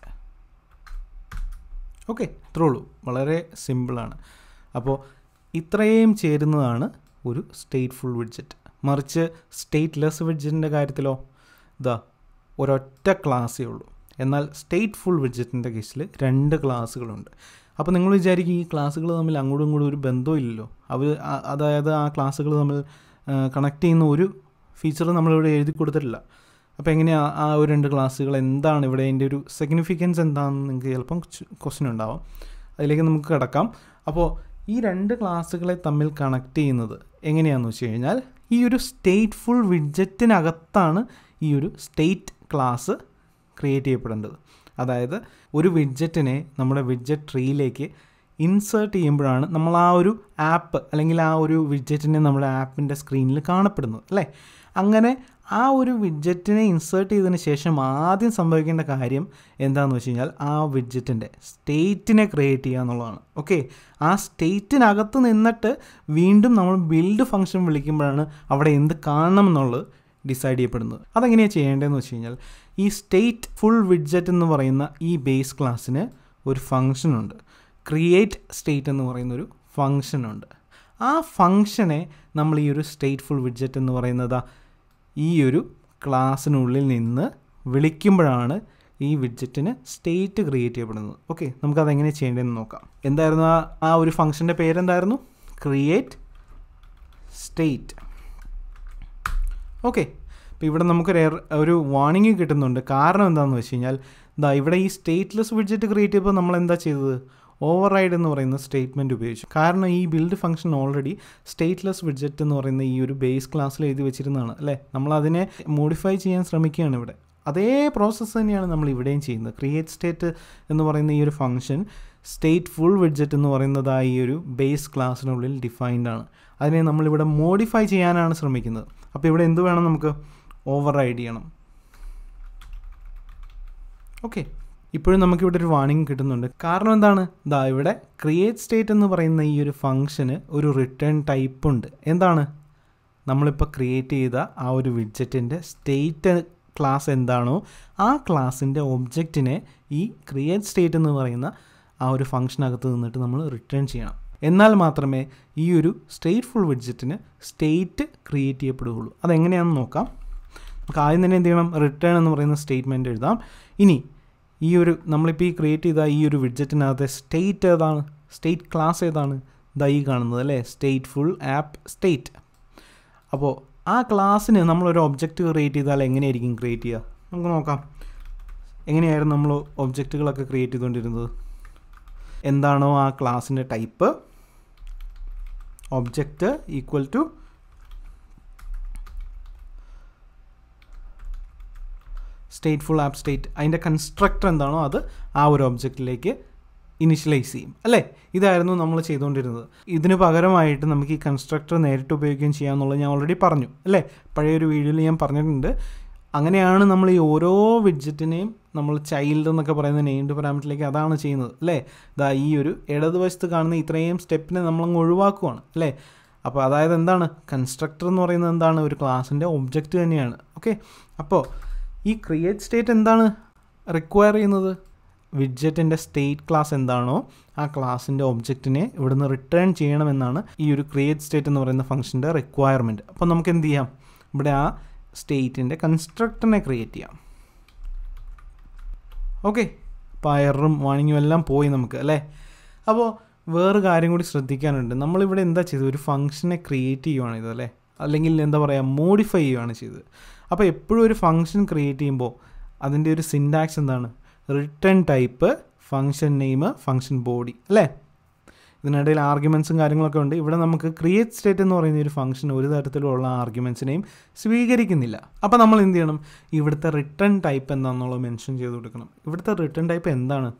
ഓക്കെ ഇത്രേ ഉള്ളൂ. വളരെ സിമ്പിളാണ് അപ്പോൾ ഇത്രയും ചേരുന്നതാണ് ഒരു സ്റ്റേറ്റ് ഫുൾ വിഡ്ജറ്റ് മറിച്ച് സ്റ്റേറ്റ് ലെസ് വിഡ്ജറ്റിന്റെ കാര്യത്തിലോ? ഇതാ ഒരൊറ്റ ക്ലാസ്സേ ഉള്ളൂ. എന്നാൽ സ്റ്റേറ്റ് ഫുൾ വിഡ്ജറ്റിന്റെ കേസിൽ രണ്ട് ക്ലാസ്സുകളുണ്ട് അപ്പോൾ നിങ്ങൾ വിചാരിക്കും ഈ ക്ലാസ്സുകൾ തമ്മിൽ അങ്ങോട്ടും ഇങ്ങോട്ടും ഒരു ബന്ധമില്ലല്ലോ അവർ അതായത് ആ ക്ലാസ്സുകൾ തമ്മിൽ കണക്ട് ചെയ്യുന്ന ഒരു ഫീച്ചർ നമ്മളിവിടെ എഴുതി കൊടുത്തിട്ടില്ല. അപ്പോൾ എങ്ങനെയാണ് ആ ഒരു രണ്ട് ക്ലാസ്സുകൾ എന്താണ് ഇവിടെ അതിന്റെ ഒരു സിഗ്നിഫിക്കൻസ് എന്താണെന്ന് നിങ്ങൾക്ക് ചിലപ്പം ക്വസ്റ്റ്യൻ ഉണ്ടാവാം. അതിലേക്ക് നമുക്ക് കിടക്കാം. അപ്പോൾ ഈ രണ്ട് ക്ലാസ്സുകളെ തമ്മിൽ കണക്ട് ചെയ്യുന്നത് എങ്ങനെയാണെന്ന് വെച്ച് കഴിഞ്ഞാൽ ഈ ഒരു സ്റ്റേറ്റ് ഫുൾ വിഡ്ജറ്റിനകത്താണ് ഈ ഒരു സ്റ്റേറ്റ് ക്ലാസ് ക്രിയേറ്റ് ചെയ്യപ്പെടേണ്ടത്. അതായത് ഒരു വിഡ്ജറ്റിനെ നമ്മുടെ വിഡ്ജറ്റ് ട്രീയിലേക്ക് ഇൻസേർട്ട് ചെയ്യുമ്പോഴാണ് നമ്മൾ ആ ഒരു ആപ്പ് അല്ലെങ്കിൽ ആ ഒരു വിഡ്ജറ്റിനെ നമ്മുടെ ആപ്പിന്റെ സ്ക്രീനിൽ കാണപ്പെടുന്നത് അല്ലേ? അങ്ങനെ ആ ഒരു വിഡ്ജറ്റിനെ ഇൻസേർട്ട് ചെയ്തതിന് ശേഷം ആദ്യം സംഭവിക്കേണ്ട കാര്യം എന്താണെന്ന് വെച്ച് കഴിഞ്ഞാൽ ആ വിഡ്ജറ്റിന്റെ സ്റ്റേറ്റിനെ ക്രിയേറ്റ് ചെയ്യുക എന്നുള്ളതാണ്. ഓക്കെ ആ സ്റ്റേറ്റിനകത്ത് നിന്നിട്ട് വീണ്ടും നമ്മൾ ബിൽഡ് ഫംഗ്ഷൻ വിളിക്കുമ്പോഴാണ് അവിടെ എന്ത് കാണണം എന്നുള്ളത് ഡിസൈഡ് ചെയ്യപ്പെടുന്നത്. അതെങ്ങനെയാണ് ചെയ്യേണ്ടതെന്ന് വെച്ച് കഴിഞ്ഞാൽ ഈ സ്റ്റേറ്റ് ഫുൾ വിഡ്ജറ്റ് എന്ന് പറയുന്ന ഈ ബേസ് ക്ലാസ്സിന് ഒരു ഫംഗ്ഷനുണ്ട് ക്രിയേറ്റ് സ്റ്റേറ്റ് എന്ന് പറയുന്നൊരു ഉണ്ട്. ആ ഫംഗ്ഷനെ നമ്മൾ ഈ ഒരു സ്റ്റേറ്റ് ഫുൾ വിഡ്ജറ്റ് എന്ന് പറയുന്നത് ഈ ഒരു ക്ലാസ്സിനുള്ളിൽ നിന്ന് വിളിക്കുമ്പോഴാണ് ഈ വിഡ്ജറ്റിന് സ്റ്റേറ്റ് ക്രിയേറ്റ് ചെയ്യപ്പെടുന്നത്. ഓക്കെ നമുക്കത് എങ്ങനെ ചെയ്യേണ്ടതെന്ന് നോക്കാം. എന്തായിരുന്നു ആ ആ ഒരു ഫംഗ്ഷന്റെ പേരെന്തായിരുന്നു? ക്രിയേറ്റ് സ്റ്റേറ്റ് ഓക്കെ അപ്പോൾ ഇവിടെ നമുക്കൊരു ഒരു വാണിംഗ് കിട്ടുന്നുണ്ട്. കാരണം എന്താണെന്ന് വെച്ച് കഴിഞ്ഞാൽ ഇതാ ഇവിടെ ഈ സ്റ്റേറ്റ്ലെസ് വിഡ്ജറ്റ് ക്രിയേറ്റ് ചെയ്യുമ്പോൾ നമ്മൾ എന്താ ചെയ്തത്? ഓവർ റൈഡ് എന്ന് പറയുന്ന സ്റ്റേറ്റ്മെന്റ് ഉപയോഗിച്ചു. കാരണം ഈ build function already stateless widget എന്ന് പറയുന്ന ഈ ഒരു ബേസ് ക്ലാസ്സിൽ എഴുതി വെച്ചിരുന്നതാണ് അല്ലേ? നമ്മൾ അതിനെ മോഡിഫൈ ചെയ്യാൻ ശ്രമിക്കുകയാണ് ഇവിടെ. അതേ പ്രോസസ്സ് തന്നെയാണ് നമ്മൾ ഇവിടെയും ചെയ്യുന്നത്. ക്രിയേറ്റ് സ്റ്റേറ്റ് എന്ന് പറയുന്ന ഈ ഒരു ഫംഗ്ഷൻ സ്റ്റേറ്റ് ഫുൾ വിഡ്ജറ്റ് എന്ന് പറയുന്നത് ഈ ഒരു ബേസ് ക്ലാസ്സിനുള്ളിൽ ഡിഫൈൻഡ് ആണ്. അതിനെ നമ്മളിവിടെ മോഡിഫൈ ചെയ്യാനാണ് ശ്രമിക്കുന്നത്. അപ്പോൾ ഇവിടെ എന്ത് വേണം നമുക്ക്? ഓവർ റൈഡ് ചെയ്യണം. ഓക്കെ ഇപ്പോഴും നമുക്കിവിടെ ഒരു വാണിംഗ് കിട്ടുന്നുണ്ട്. കാരണം എന്താണ്? ദാ ഇവിടെ ക്രിയേറ്റ് സ്റ്റേറ്റ് എന്ന് പറയുന്ന ഈ ഒരു ഫംഗ്ഷന് ഒരു റിട്ടേൺ ടൈപ്പ് ഉണ്ട്. എന്താണ്? നമ്മളിപ്പോൾ ക്രിയേറ്റ് ചെയ്ത ആ ഒരു വിഡ്ജറ്റിന്റെ സ്റ്റേറ്റ് ക്ലാസ് എന്താണോ ആ ക്ലാസ്സിന്റെ ഒബ്ജക്റ്റിനെ ഈ ക്രിയേറ്റ് സ്റ്റേറ്റ് എന്ന് പറയുന്ന ആ ഒരു ഫംഗ്ഷനകത്ത് നിന്നിട്ട് നമ്മൾ റിട്ടേൺ ചെയ്യണം. എന്നാൽ മാത്രമേ ഈ ഒരു സ്റ്റേറ്റ് ഫുൾ വിഡ്ജറ്റിന് സ്റ്റേറ്റ് ക്രിയേറ്റ് ചെയ്യപ്പെടുകയുള്ളൂ. അതെങ്ങനെയാണെന്ന് നോക്കാം. നമുക്ക് ആദ്യം തന്നെ എന്ത് ചെയ്യണം? റിട്ടേൺ എന്ന് പറയുന്ന സ്റ്റേറ്റ്മെന്റ് എഴുതാം. ഇനി ഈ ഒരു നമ്മളിപ്പോൾ ഈ ക്രിയേറ്റ് ചെയ്ത ഈ ഒരു വിഡ്ജറ്റിനകത്തെ സ്റ്റേറ്റ് ഏതാണ്? സ്റ്റേറ്റ് ക്ലാസ് ഏതാണ്? ദാ കാണുന്നത് അല്ലേ? സ്റ്റേറ്റ് ഫുൾ ആപ്പ് സ്റ്റേറ്റ് അപ്പോൾ ആ ക്ലാസ്സിന് നമ്മളൊരു ഒബ്ജക്റ്റ് ക്രിയേറ്റ് ചെയ്താൽ എങ്ങനെയായിരിക്കും ക്രിയേറ്റ് ചെയ്യുക നമുക്ക് നോക്കാം. എങ്ങനെയായിരുന്നു നമ്മൾ ഒബ്ജക്റ്റുകളൊക്കെ ക്രിയേറ്റ് ചെയ്തുകൊണ്ടിരുന്നത് എന്താണോ ആ ക്ലാസ്സിന്റെ type object equal to stateful app state അതിന്റെ കൺസ്ട്രക്ടർ എന്താണോ അത് ആ ഒരു ഒബ്ജക്റ്റിലേക്ക് ഇനിഷ്യലൈസ് ചെയ്യും. അല്ലേ? ഇതായിരുന്നു നമ്മൾ ചെയ്തുകൊണ്ടിരുന്നത്. ഇതിന് പകരമായിട്ട് നമുക്ക് ഈ കൺസ്ട്രക്ടർ നേരിട്ട് ഉപയോഗിക്കുകയും ചെയ്യാമെന്നുള്ളത് ഞാൻ ഓൾറെഡി പറഞ്ഞു. അല്ലേ? പഴയൊരു വീഡിയോയിൽ ഞാൻ പറഞ്ഞിട്ടുണ്ട്. അങ്ങനെയാണ് നമ്മൾ ഈ ഓരോ വിഡ്ജറ്റിനെയും നമ്മൾ ചൈൽഡ് എന്നൊക്കെ പറയുന്ന നെയിംഡ് പാരാമീറ്ററിലേക്ക് അതാണ് ചെയ്യുന്നത്. അല്ലേ? ഇതാ ഈ ഒരു ഇടതുവശത്ത് കാണുന്ന ഇത്രയും സ്റ്റെപ്പിനെ നമ്മളങ്ങ് ഒഴിവാക്കുവാണ്. അല്ലേ? അപ്പോൾ അതായത് എന്താണ്? കൺസ്ട്രക്ടർ എന്ന് പറയുന്നത് എന്താണ്? ഒരു ക്ലാസ്സിന്റെ ഒബ്ജക്റ്റ് തന്നെയാണ്. ഓക്കെ? അപ്പോൾ ഈ ക്രിയേറ്റ് സ്റ്റേറ്റ് എന്താണ്? റിക്വയർ ചെയ്യുന്നത്? വിഡ്ജറ്റിന്റെ സ്റ്റേറ്റ് ക്ലാസ് എന്താണോ ആ ക്ലാസ്സിന്റെ ഒബ്ജക്റ്റിനെ ഇവിടുന്ന് റിട്ടേൺ ചെയ്യണമെന്നാണ് ഈ ഒരു ക്രിയേറ്റ് സ്റ്റേറ്റ് എന്ന് പറയുന്ന ഫംഗ്ഷന്റെ റിക്വയർമെന്റ് അപ്പോൾ നമുക്ക് എന്ത് ചെയ്യാം? ഇവിടെ ആ സ്റ്റേറ്റിന്റെ കൺസ്ട്രക്ടറിനെ ക്രിയേറ്റ് ചെയ്യാം. ഓക്കെ അപ്പോൾ എററും വാണിങ്ങും എല്ലാം പോയി നമുക്ക് അല്ലേ? അപ്പോൾ വേറെ കാര്യം കൂടി ശ്രദ്ധിക്കാനുണ്ട്. നമ്മളിവിടെ എന്താ ചെയ്തത്? ഒരു ഫംഗ്ഷനെ ക്രിയേറ്റ് ചെയ്യുവാണ് ഇത് അല്ലേ? അല്ലെങ്കിൽ എന്താ പറയുക മോഡിഫൈ ചെയ്യുവാണ് ചെയ്തത്. അപ്പോൾ എപ്പോഴും ഒരു ഫംഗ്ഷൻ ക്രിയേറ്റ് ചെയ്യുമ്പോൾ അതിന്റെ ഒരു സിൻഡാക്സ് എന്താണ്? Return type function name function body അല്ലേ? ഇതിനിടയിൽ ആർഗ്യുമെൻസും കാര്യങ്ങളൊക്കെ ഉണ്ട്. ഇവിടെ നമുക്ക് ക്രിയേറ്റ് സ്റ്റേറ്റ് എന്ന് പറയുന്ന ഒരു ഫംഗ്ഷൻ ഒരു തരത്തിലുള്ള ആർഗ്യുമെൻസിനെയും സ്വീകരിക്കുന്നില്ല. അപ്പോൾ നമ്മൾ എന്ത് ചെയ്യണം? ഇവിടുത്തെ റിട്ടേൺ ടൈപ്പ് എന്താണെന്നുള്ളത് മെൻഷൻ ചെയ്ത് കൊടുക്കണം. ഇവിടുത്തെ റിട്ടേൺ ടൈപ്പ് എന്താണ്?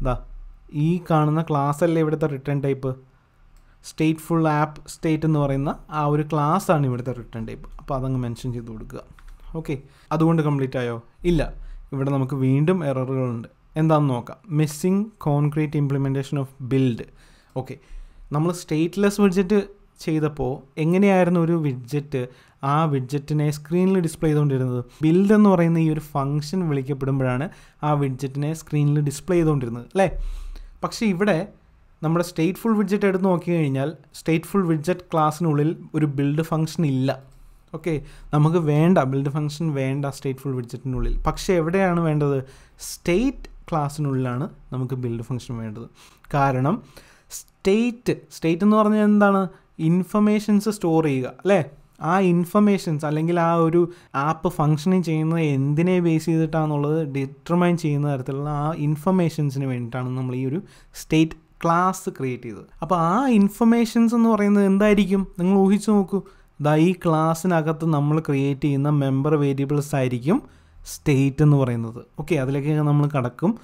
ഇതാ ഈ കാണുന്ന ക്ലാസ് അല്ലേ ഇവിടുത്തെ return type stateful app state എന്ന് പറയുന്ന ആ ഒരു ക്ലാസ് ആണ് ഇവിടുത്തെ റിട്ടേൺ ടൈപ്പ് അപ്പോൾ അതങ്ങ് മെൻഷൻ ചെയ്ത് കൊടുക്കുക. ഓക്കെ അതുകൊണ്ട് കംപ്ലീറ്റ് ആയോ? ഇല്ല. ഇവിടെ നമുക്ക് വീണ്ടും എററുകളുണ്ട് എന്താണെന്ന് നോക്കാം. Missing concrete implementation of build okay നമ്മൾ സ്റ്റേറ്റ്ലെസ് വിഡ്ജറ്റ് ചെയ്തപ്പോൾ എങ്ങനെയായിരുന്നു ഒരു വിഡ്ജറ്റ് ആ വിഡ്ജറ്റിനെ സ്ക്രീനിൽ ഡിസ്പ്ലേ ചെയ്തുകൊണ്ടിരുന്നത് ബിൽഡ് എന്ന് പറയുന്ന ഈ ഒരു ഫംഗ്ഷൻ വിളിക്കപ്പെടുമ്പോഴാണ് ആ വിഡ്ജറ്റിനെ സ്ക്രീനിൽ ഡിസ്പ്ലേ ചെയ്തുകൊണ്ടിരുന്നത് അല്ലേ? പക്ഷേ ഇവിടെ നമ്മുടെ സ്റ്റേറ്റ് ഫുൾ വിഡ്ജറ്റ് എടുത്ത് നോക്കി കഴിഞ്ഞാൽ സ്റ്റേറ്റ് ഫുൾ വിഡ്ജറ്റ് ക്ലാസ്സിനുള്ളിൽ ഒരു ബിൽഡ് ഫംഗ്ഷൻ ഇല്ല. ഓക്കെ നമുക്ക് വേണ്ട ബിൽഡ് ഫംഗ്ഷൻ വേണ്ട സ്റ്റേറ്റ് ഫുൾ വിഡ്ജറ്റിനുള്ളിൽ പക്ഷേ എവിടെയാണ് വേണ്ടത്? സ്റ്റേറ്റ് ക്ലാസ്സിനുള്ളിലാണ് നമുക്ക് ബിൽഡ് ഫംഗ്ഷൻ വേണ്ടത്. കാരണം സ്റ്റേറ്റ് സ്റ്റേറ്റ് എന്ന് പറഞ്ഞാൽ എന്താണ്? ഇൻഫർമേഷൻസ് സ്റ്റോർ ചെയ്യുക അല്ലേ? ആ ഇൻഫർമേഷൻസ് അല്ലെങ്കിൽ ആ ഒരു ആപ്പ് ഫങ്ഷനിങ് ചെയ്യുന്നത് എന്തിനെ ബേസ് ചെയ്തിട്ടാണെന്നുള്ളത് ഡിറ്റർമൈൻ ചെയ്യുന്ന തരത്തിലുള്ള ആ ഇൻഫർമേഷൻസിന് വേണ്ടിയിട്ടാണ് നമ്മൾ ഈ ഒരു സ്റ്റേറ്റ് ക്ലാസ് ക്രിയേറ്റ് ചെയ്തത്. അപ്പോൾ ആ ഇൻഫർമേഷൻസ് എന്ന് പറയുന്നത് എന്തായിരിക്കും? നിങ്ങൾ ഊഹിച്ചു നോക്കൂ. ദാ ഈ ക്ലാസ്സിനകത്ത് നമ്മൾ ക്രിയേറ്റ് ചെയ്യുന്ന മെമ്പർ വേരിയബിൾസ് ആയിരിക്കും സ്റ്റേറ്റ് എന്ന് പറയുന്നത്. ഓക്കെ അതിലേക്ക് നമ്മൾ കടക്കും.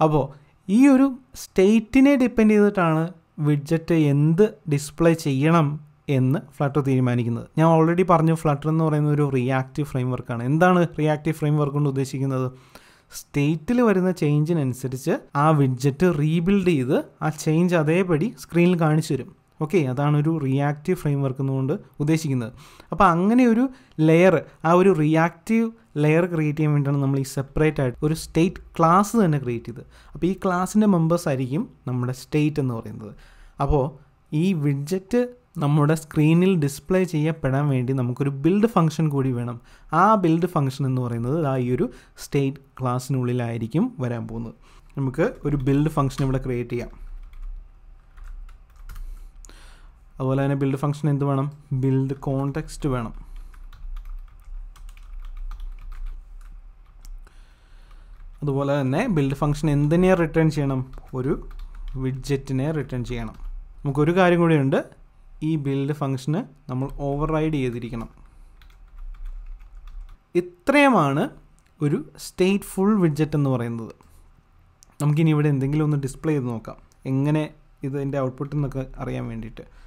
അപ്പോൾ ഈ ഒരു സ്റ്റേറ്റിനെ ഡിപ്പെൻഡ് ചെയ്തിട്ടാണ് വിഡ്ജറ്റ് എന്ത് ഡിസ്പ്ലേ ചെയ്യണം എന്ന് ഫ്ലട്ടർ തീരുമാനിക്കുന്നത്. ഞാൻ ഓൾറെഡി പറഞ്ഞു ഫ്ലട്ടർ എന്ന് പറയുന്ന ഒരു റിയാക്റ്റീവ് ഫ്രെയിം വർക്കാണ് എന്താണ് റിയാക്റ്റീവ് ഫ്രെയിം വർക്ക് കൊണ്ട് ഉദ്ദേശിക്കുന്നത്? സ്റ്റേറ്റിൽ വരുന്ന ചേഞ്ചിനനുസരിച്ച് ആ വിഡ്ജറ്റ് റീബിൽഡ് ചെയ്ത് ആ ചേഞ്ച് അതേപടി സ്ക്രീനിൽ കാണിച്ചു തരും. ഓക്കെ അതാണ് ഒരു റിയാക്റ്റീവ് ഫ്രെയിം വർക്ക് എന്നുകൊണ്ട് ഉദ്ദേശിക്കുന്നത്. അപ്പോൾ അങ്ങനെ ഒരു ലെയർ ആ ഒരു റിയാക്റ്റീവ് ലെയർ ക്രിയേറ്റ് ചെയ്യാൻ വേണ്ടിയാണ് നമ്മൾ ഈ സെപ്പറേറ്റ് ആയിട്ട് ഒരു സ്റ്റേറ്റ് ക്ലാസ് തന്നെ ക്രിയേറ്റ് ചെയ്തത്. അപ്പോൾ ഈ ക്ലാസ്സിന്റെ മെമ്പേഴ്സ് ആയിരിക്കും നമ്മുടെ സ്റ്റേറ്റ് എന്ന് പറയുന്നത്. അപ്പോൾ ഈ വിഡ്ജറ്റ് നമ്മുടെ സ്ക്രീനിൽ ഡിസ്പ്ലേ ചെയ്യപ്പെടാൻ വേണ്ടി നമുക്കൊരു ബിൽഡ് ഫംഗ്ഷൻ കൂടി വേണം. ആ ബിൽഡ് ഫംഗ്ഷൻ എന്ന് പറയുന്നത് ആ ഈ ഒരു സ്റ്റേറ്റ് ക്ലാസ്സിനുള്ളിലായിരിക്കും വരാൻ പോകുന്നത്. നമുക്ക് ഒരു ബിൽഡ് ഫംഗ്ഷൻ ഇവിടെ ക്രിയേറ്റ് ചെയ്യാം. അതുപോലെ തന്നെ ബിൽഡ് ഫംഗ്ഷൻ എന്ത് വേണം? ബിൽഡ് കോണ്ടെക്സ്റ്റ് വേണം. അതുപോലെ തന്നെ ബിൽഡ് ഫംഗ്ഷൻ എന്തിനെ റിട്ടേൺ ചെയ്യണം? ഒരു വിഡ്ജറ്റിനെ റിട്ടേൺ ചെയ്യണം. നമുക്കൊരു കാര്യം കൂടിയുണ്ട് ഈ ബിൽഡ് ഫങ്ഷന് നമ്മൾ ഓവർ റൈഡ് ചെയ്തിരിക്കണം. ഇത്രയുമാണ് ഒരു സ്റ്റേറ്റ് ഫുൾ വിഡ്ജറ്റ് എന്ന് പറയുന്നത്. നമുക്കിനി ഇവിടെ എന്തെങ്കിലും ഒന്ന് ഡിസ്പ്ലേ ചെയ്ത് നോക്കാം. എങ്ങനെ ഇതിന്റെ ഔട്ട്പുട്ട് എന്നൊക്കെ അറിയാൻ വേണ്ടിയിട്ട്.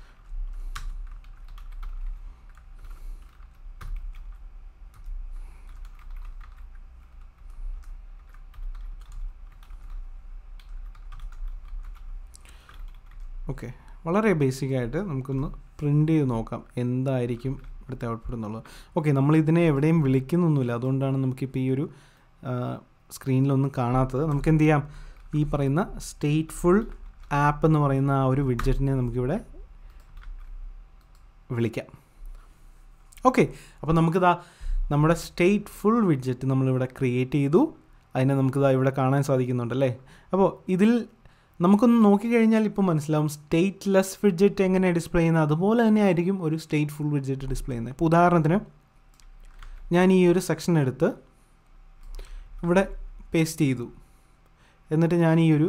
ഓക്കെ വളരെ ബേസിക്കായിട്ട് നമുക്കൊന്ന് പ്രിന്റ് ചെയ്ത് നോക്കാം എന്തായിരിക്കും ഇവിടുത്തെ ഔട്ട്പുട്ട് എന്നുള്ളത്. ഓക്കെ നമ്മൾ ഇതിനെ എവിടെയും വിളിക്കുന്നൊന്നുമില്ല. അതുകൊണ്ടാണ് നമുക്കിപ്പോൾ ഈ ഒരു സ്ക്രീനിലൊന്നും കാണാത്തത്. നമുക്ക് എന്ത് ചെയ്യാം? ഈ പറയുന്ന സ്റ്റേറ്റ്ഫുൾ ആപ്പ് എന്ന് പറയുന്ന ആ ഒരു വിഡ്ജറ്റിനെ നമുക്കിവിടെ വിളിക്കാം. ഓക്കെ അപ്പോൾ നമുക്കിതാ നമ്മുടെ സ്റ്റേറ്റ് ഫുൾ വിഡ്ജറ്റ് നമ്മളിവിടെ ക്രിയേറ്റ് ചെയ്തു. അതിനെ നമുക്കിതാ ഇവിടെ കാണാൻ സാധിക്കുന്നുണ്ടല്ലേ? അപ്പോൾ ഇതിൽ നമുക്കൊന്ന് നോക്കിക്കഴിഞ്ഞാൽ ഇപ്പോൾ മനസ്സിലാവും സ്റ്റേറ്റ് ലെസ് വിഡ്ജറ്റ് എങ്ങനെ ഡിസ്പ്ലേ ചെയ്യുന്നത്? അതുപോലെ തന്നെ ആയിരിക്കും ഒരു സ്റ്റേറ്റ് ഫുൾ വിഡ്ജറ്റ് ഡിസ്പ്ലേ ചെയ്യുന്നത്. ഇപ്പോൾ ഉദാഹരണത്തിന് ഞാൻ ഈ ഒരു സെക്ഷൻ എടുത്ത് ഇവിടെ പേസ്റ്റ് ചെയ്തു. എന്നിട്ട് ഞാൻ ഈ ഒരു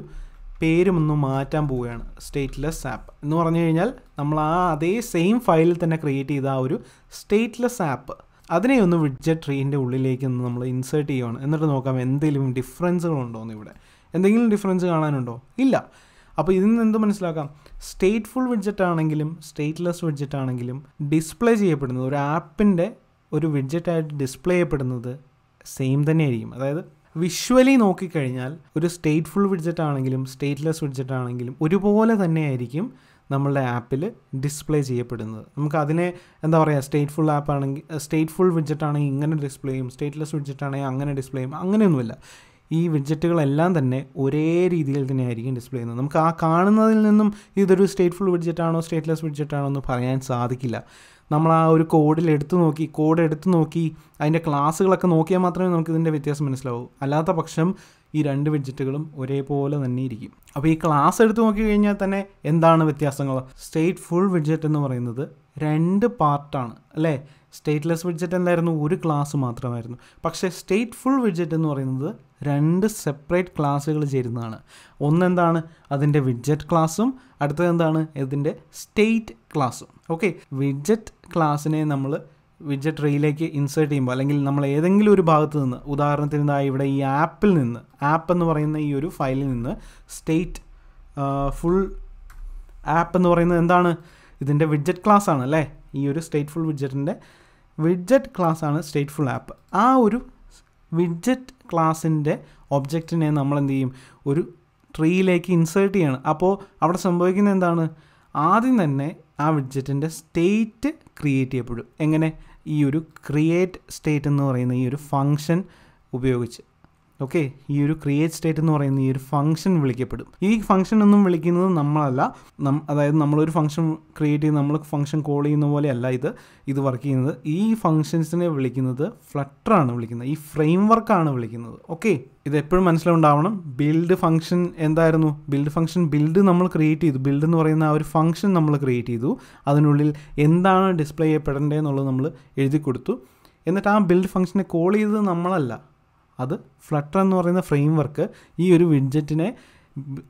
പേരുമൊന്ന് മാറ്റാൻ പോവുകയാണ്. സ്റ്റേറ്റ്ലെസ് ആപ്പ് എന്ന് പറഞ്ഞു കഴിഞ്ഞാൽ നമ്മൾ ആ അതേ സെയിം ഫയലിൽ തന്നെ ക്രിയേറ്റ് ചെയ്ത ആ ഒരു സ്റ്റേറ്റ്ലെസ് ആപ്പ് അതിനെ ഒന്ന് വിഡ്ജറ്റ് ട്രീന്റെ ഉള്ളിലേക്ക് നമ്മൾ ഇൻസേർട്ട് ചെയ്യുകയാണ് എന്നിട്ട് നോക്കാം എന്തെങ്കിലും ഡിഫറൻസുകളുണ്ടോ എന്ന് ഇവിടെ. എന്തെങ്കിലും ഡിഫറൻസ് കാണാനുണ്ടോ? ഇല്ല. അപ്പോൾ ഇതിൽ നിന്ന് എന്ത് മനസ്സിലാക്കാം? സ്റ്റേറ്റ് ഫുൾ വിഡ്ജറ്റ് ആണെങ്കിലും സ്റ്റേറ്റ്ലെസ് വിഡ്ജറ്റ് ആണെങ്കിലും ഡിസ്പ്ലേ ചെയ്യപ്പെടുന്നത് ഒരു ആപ്പിന്റെ ഒരു വിഡ്ജറ്റായിട്ട് ഡിസ്പ്ലേ ചെയ്യപ്പെടുന്നത് സെയിം തന്നെയായിരിക്കും. അതായത് വിഷ്വലി നോക്കിക്കഴിഞ്ഞാൽ ഒരു സ്റ്റേറ്റ് ഫുൾ വിഡ്ജറ്റ് ആണെങ്കിലും സ്റ്റേറ്റ്ലെസ് വിഡ്ജറ്റ് ആണെങ്കിലും ഒരുപോലെ തന്നെയായിരിക്കും നമ്മളുടെ ആപ്പിൽ ഡിസ്പ്ലേ ചെയ്യപ്പെടുന്നത്. നമുക്ക് അതിനെ എന്താ പറയുക സ്റ്റേറ്റ് ഫുൾ ആപ്പ് ആണെങ്കിൽ സ്റ്റേറ്റ് ഫുൾ വിഡ്ജറ്റ് ആണെങ്കിൽ ഇങ്ങനെ ഡിസ്പ്ലേ ചെയ്യും സ്റ്റേറ്റ്ലെസ് വിഡ്ജറ്റ് ആണെങ്കിൽ അങ്ങനെ ഡിസ്പ്ലേ ചെയ്യും അങ്ങനെയൊന്നുമില്ല. ഈ വിഡ്ജറ്റുകളെല്ലാം തന്നെ ഒരേ രീതിയിൽ തന്നെ ആയിരിക്കും ഡിസ്പ്ലേ ചെയ്യുന്നത്. നമുക്ക് ആ കാണുന്നതിൽ നിന്നും ഇതൊരു സ്റ്റേറ്റ് ഫുൾ വിഡ്ജറ്റ് ആണോ സ്റ്റേറ്റ്ലെസ് വിഡ്ജറ്റാണോ എന്ന് പറയാൻ സാധിക്കില്ല. നമ്മൾ ആ ഒരു കോഡിൽ എടുത്തു നോക്കി കോഡ് എടുത്തു നോക്കി അതിന്റെ ക്ലാസ്സുകളൊക്കെ നോക്കിയാൽ മാത്രമേ നമുക്ക് ഇതിന്റെ വ്യത്യാസം മനസ്സിലാവൂ. അല്ലാത്ത പക്ഷം ഈ രണ്ട് വിഡ്ജറ്റുകളും ഒരേപോലെ തന്നെ ഇരിക്കും. അപ്പോൾ ഈ ക്ലാസ് എടുത്തു നോക്കി കഴിഞ്ഞാൽ തന്നെ എന്താണ് വ്യത്യാസങ്ങൾ? സ്റ്റേറ്റ് ഫുൾ വിഡ്ജറ്റ് എന്ന് പറയുന്നത് രണ്ട് പാർട്ടാണ് അല്ലേ? സ്റ്റേറ്റ്ലെസ് വിഡ്ജറ്റ് എന്തായിരുന്നു? ഒരു ക്ലാസ് മാത്രമായിരുന്നു. പക്ഷേ സ്റ്റേറ്റ് ഫുൾ വിഡ്ജറ്റ് എന്ന് പറയുന്നത് രണ്ട് സെപ്പറേറ്റ് ക്ലാസ്സുകൾ ചേരുന്നതാണ്. ഒന്നെന്താണ്? അതിന്റെ വിഡ്ജറ്റ് ക്ലാസ്സും അടുത്തത് എന്താണ്? ഇതിന്റെ സ്റ്റേറ്റ് ക്ലാസ്സും ഓക്കെ വിഡ്ജറ്റ് ക്ലാസ്സിനെ നമ്മൾ വിഡ്ജറ്റ് ട്രീയിലേക്ക് ഇൻസേർട്ട് ചെയ്യുമ്പോൾ അല്ലെങ്കിൽ നമ്മൾ ഏതെങ്കിലും ഒരു ഭാഗത്ത് നിന്ന് ഉദാഹരണത്തിന് ഇതാ ഇവിടെ ഈ ആപ്പിൽ നിന്ന് ആപ്പ് എന്ന് പറയുന്ന ഈ ഒരു ഫയലിൽ നിന്ന് സ്റ്റേറ്റ് ഫുൾ ആപ്പ് എന്ന് പറയുന്നത് എന്താണ്? ഇതിന്റെ വിഡ്ജറ്റ് ക്ലാസ് ആണ് അല്ലേ? ഈ ഒരു സ്റ്റേറ്റ് ഫുൾ വിഡ്ജറ്റിന്റെ വിഡ്ജറ്റ് ക്ലാസ് ആണ് സ്റ്റേറ്റ് ഫുൾ ആപ്പ് ആ ഒരു വിഡ്ജറ്റ് ക്ലാസ്സിന്റെ ഒബ്ജക്റ്റിനെ നമ്മൾ എന്ത് ചെയ്യും ഒരു ട്രീയിലേക്ക് ഇൻസേർട്ട് ചെയ്യണം. അപ്പോൾ അവിടെ സംഭവിക്കുന്നത് എന്താണ്? ആദ്യം തന്നെ ആ വിഡ്ജറ്റിന്റെ സ്റ്റേറ്റ് ക്രിയേറ്റ് ചെയ്യപ്പെടും. എങ്ങനെ? ഈ ഒരു ക്രിയേറ്റ് സ്റ്റേറ്റ് എന്ന് പറയുന്ന ഈ ഒരു ഫങ്ഷൻ ഉപയോഗിച്ച്. ഓക്കെ ഈ ഒരു ക്രിയേറ്റ് സ്റ്റേറ്റ് എന്ന് പറയുന്ന ഈ ഒരു ഫംഗ്ഷൻ വിളിക്കപ്പെടും. ഈ ഫംഗ്ഷൻ ഒന്നും വിളിക്കുന്നത് നമ്മളല്ല. അതായത് നമ്മളൊരു ഫംഗ്ഷൻ ക്രിയേറ്റ് ചെയ്ത് നമ്മൾ ഫംഗ്ഷൻ കോൾ ചെയ്യുന്ന പോലെയല്ല ഇത്. ഇത് വർക്ക് ചെയ്യുന്നത്. ഈ ഫംഗ്ഷൻസിനെ വിളിക്കുന്നത് ഫ്ലട്ടറാണ് വിളിക്കുന്നത്. ഈ ഫ്രെയിം വർക്കാണ് വിളിക്കുന്നത്. ഓക്കെ ഇത് എപ്പോഴും മനസ്സിലുണ്ടാവണം ബിൽഡ് ഫംഗ്ഷൻ എന്തായിരുന്നു? ബിൽഡ് ഫംഗ്ഷൻ ബിൽഡ് നമ്മൾ ക്രിയേറ്റ് ചെയ്തു. ബിൽഡ് എന്ന് പറയുന്ന ആ ഒരു ഫംഗ്ഷൻ നമ്മൾ ക്രിയേറ്റ് ചെയ്തു. അതിനുള്ളിൽ എന്താണ് ഡിസ്പ്ലേ ചെയ്യപ്പെടേണ്ടത് എന്നുള്ളത് നമ്മൾ എഴുതി കൊടുത്തു എന്നിട്ട് ആ ബിൽഡ് ഫംഗ്ഷനെ കോൾ ചെയ്തത് നമ്മളല്ല. അത് ഫ്ലട്ടർ എന്ന് പറയുന്ന ഫ്രെയിം വർക്ക് ഈ ഒരു വിഡ്ജറ്റിനെ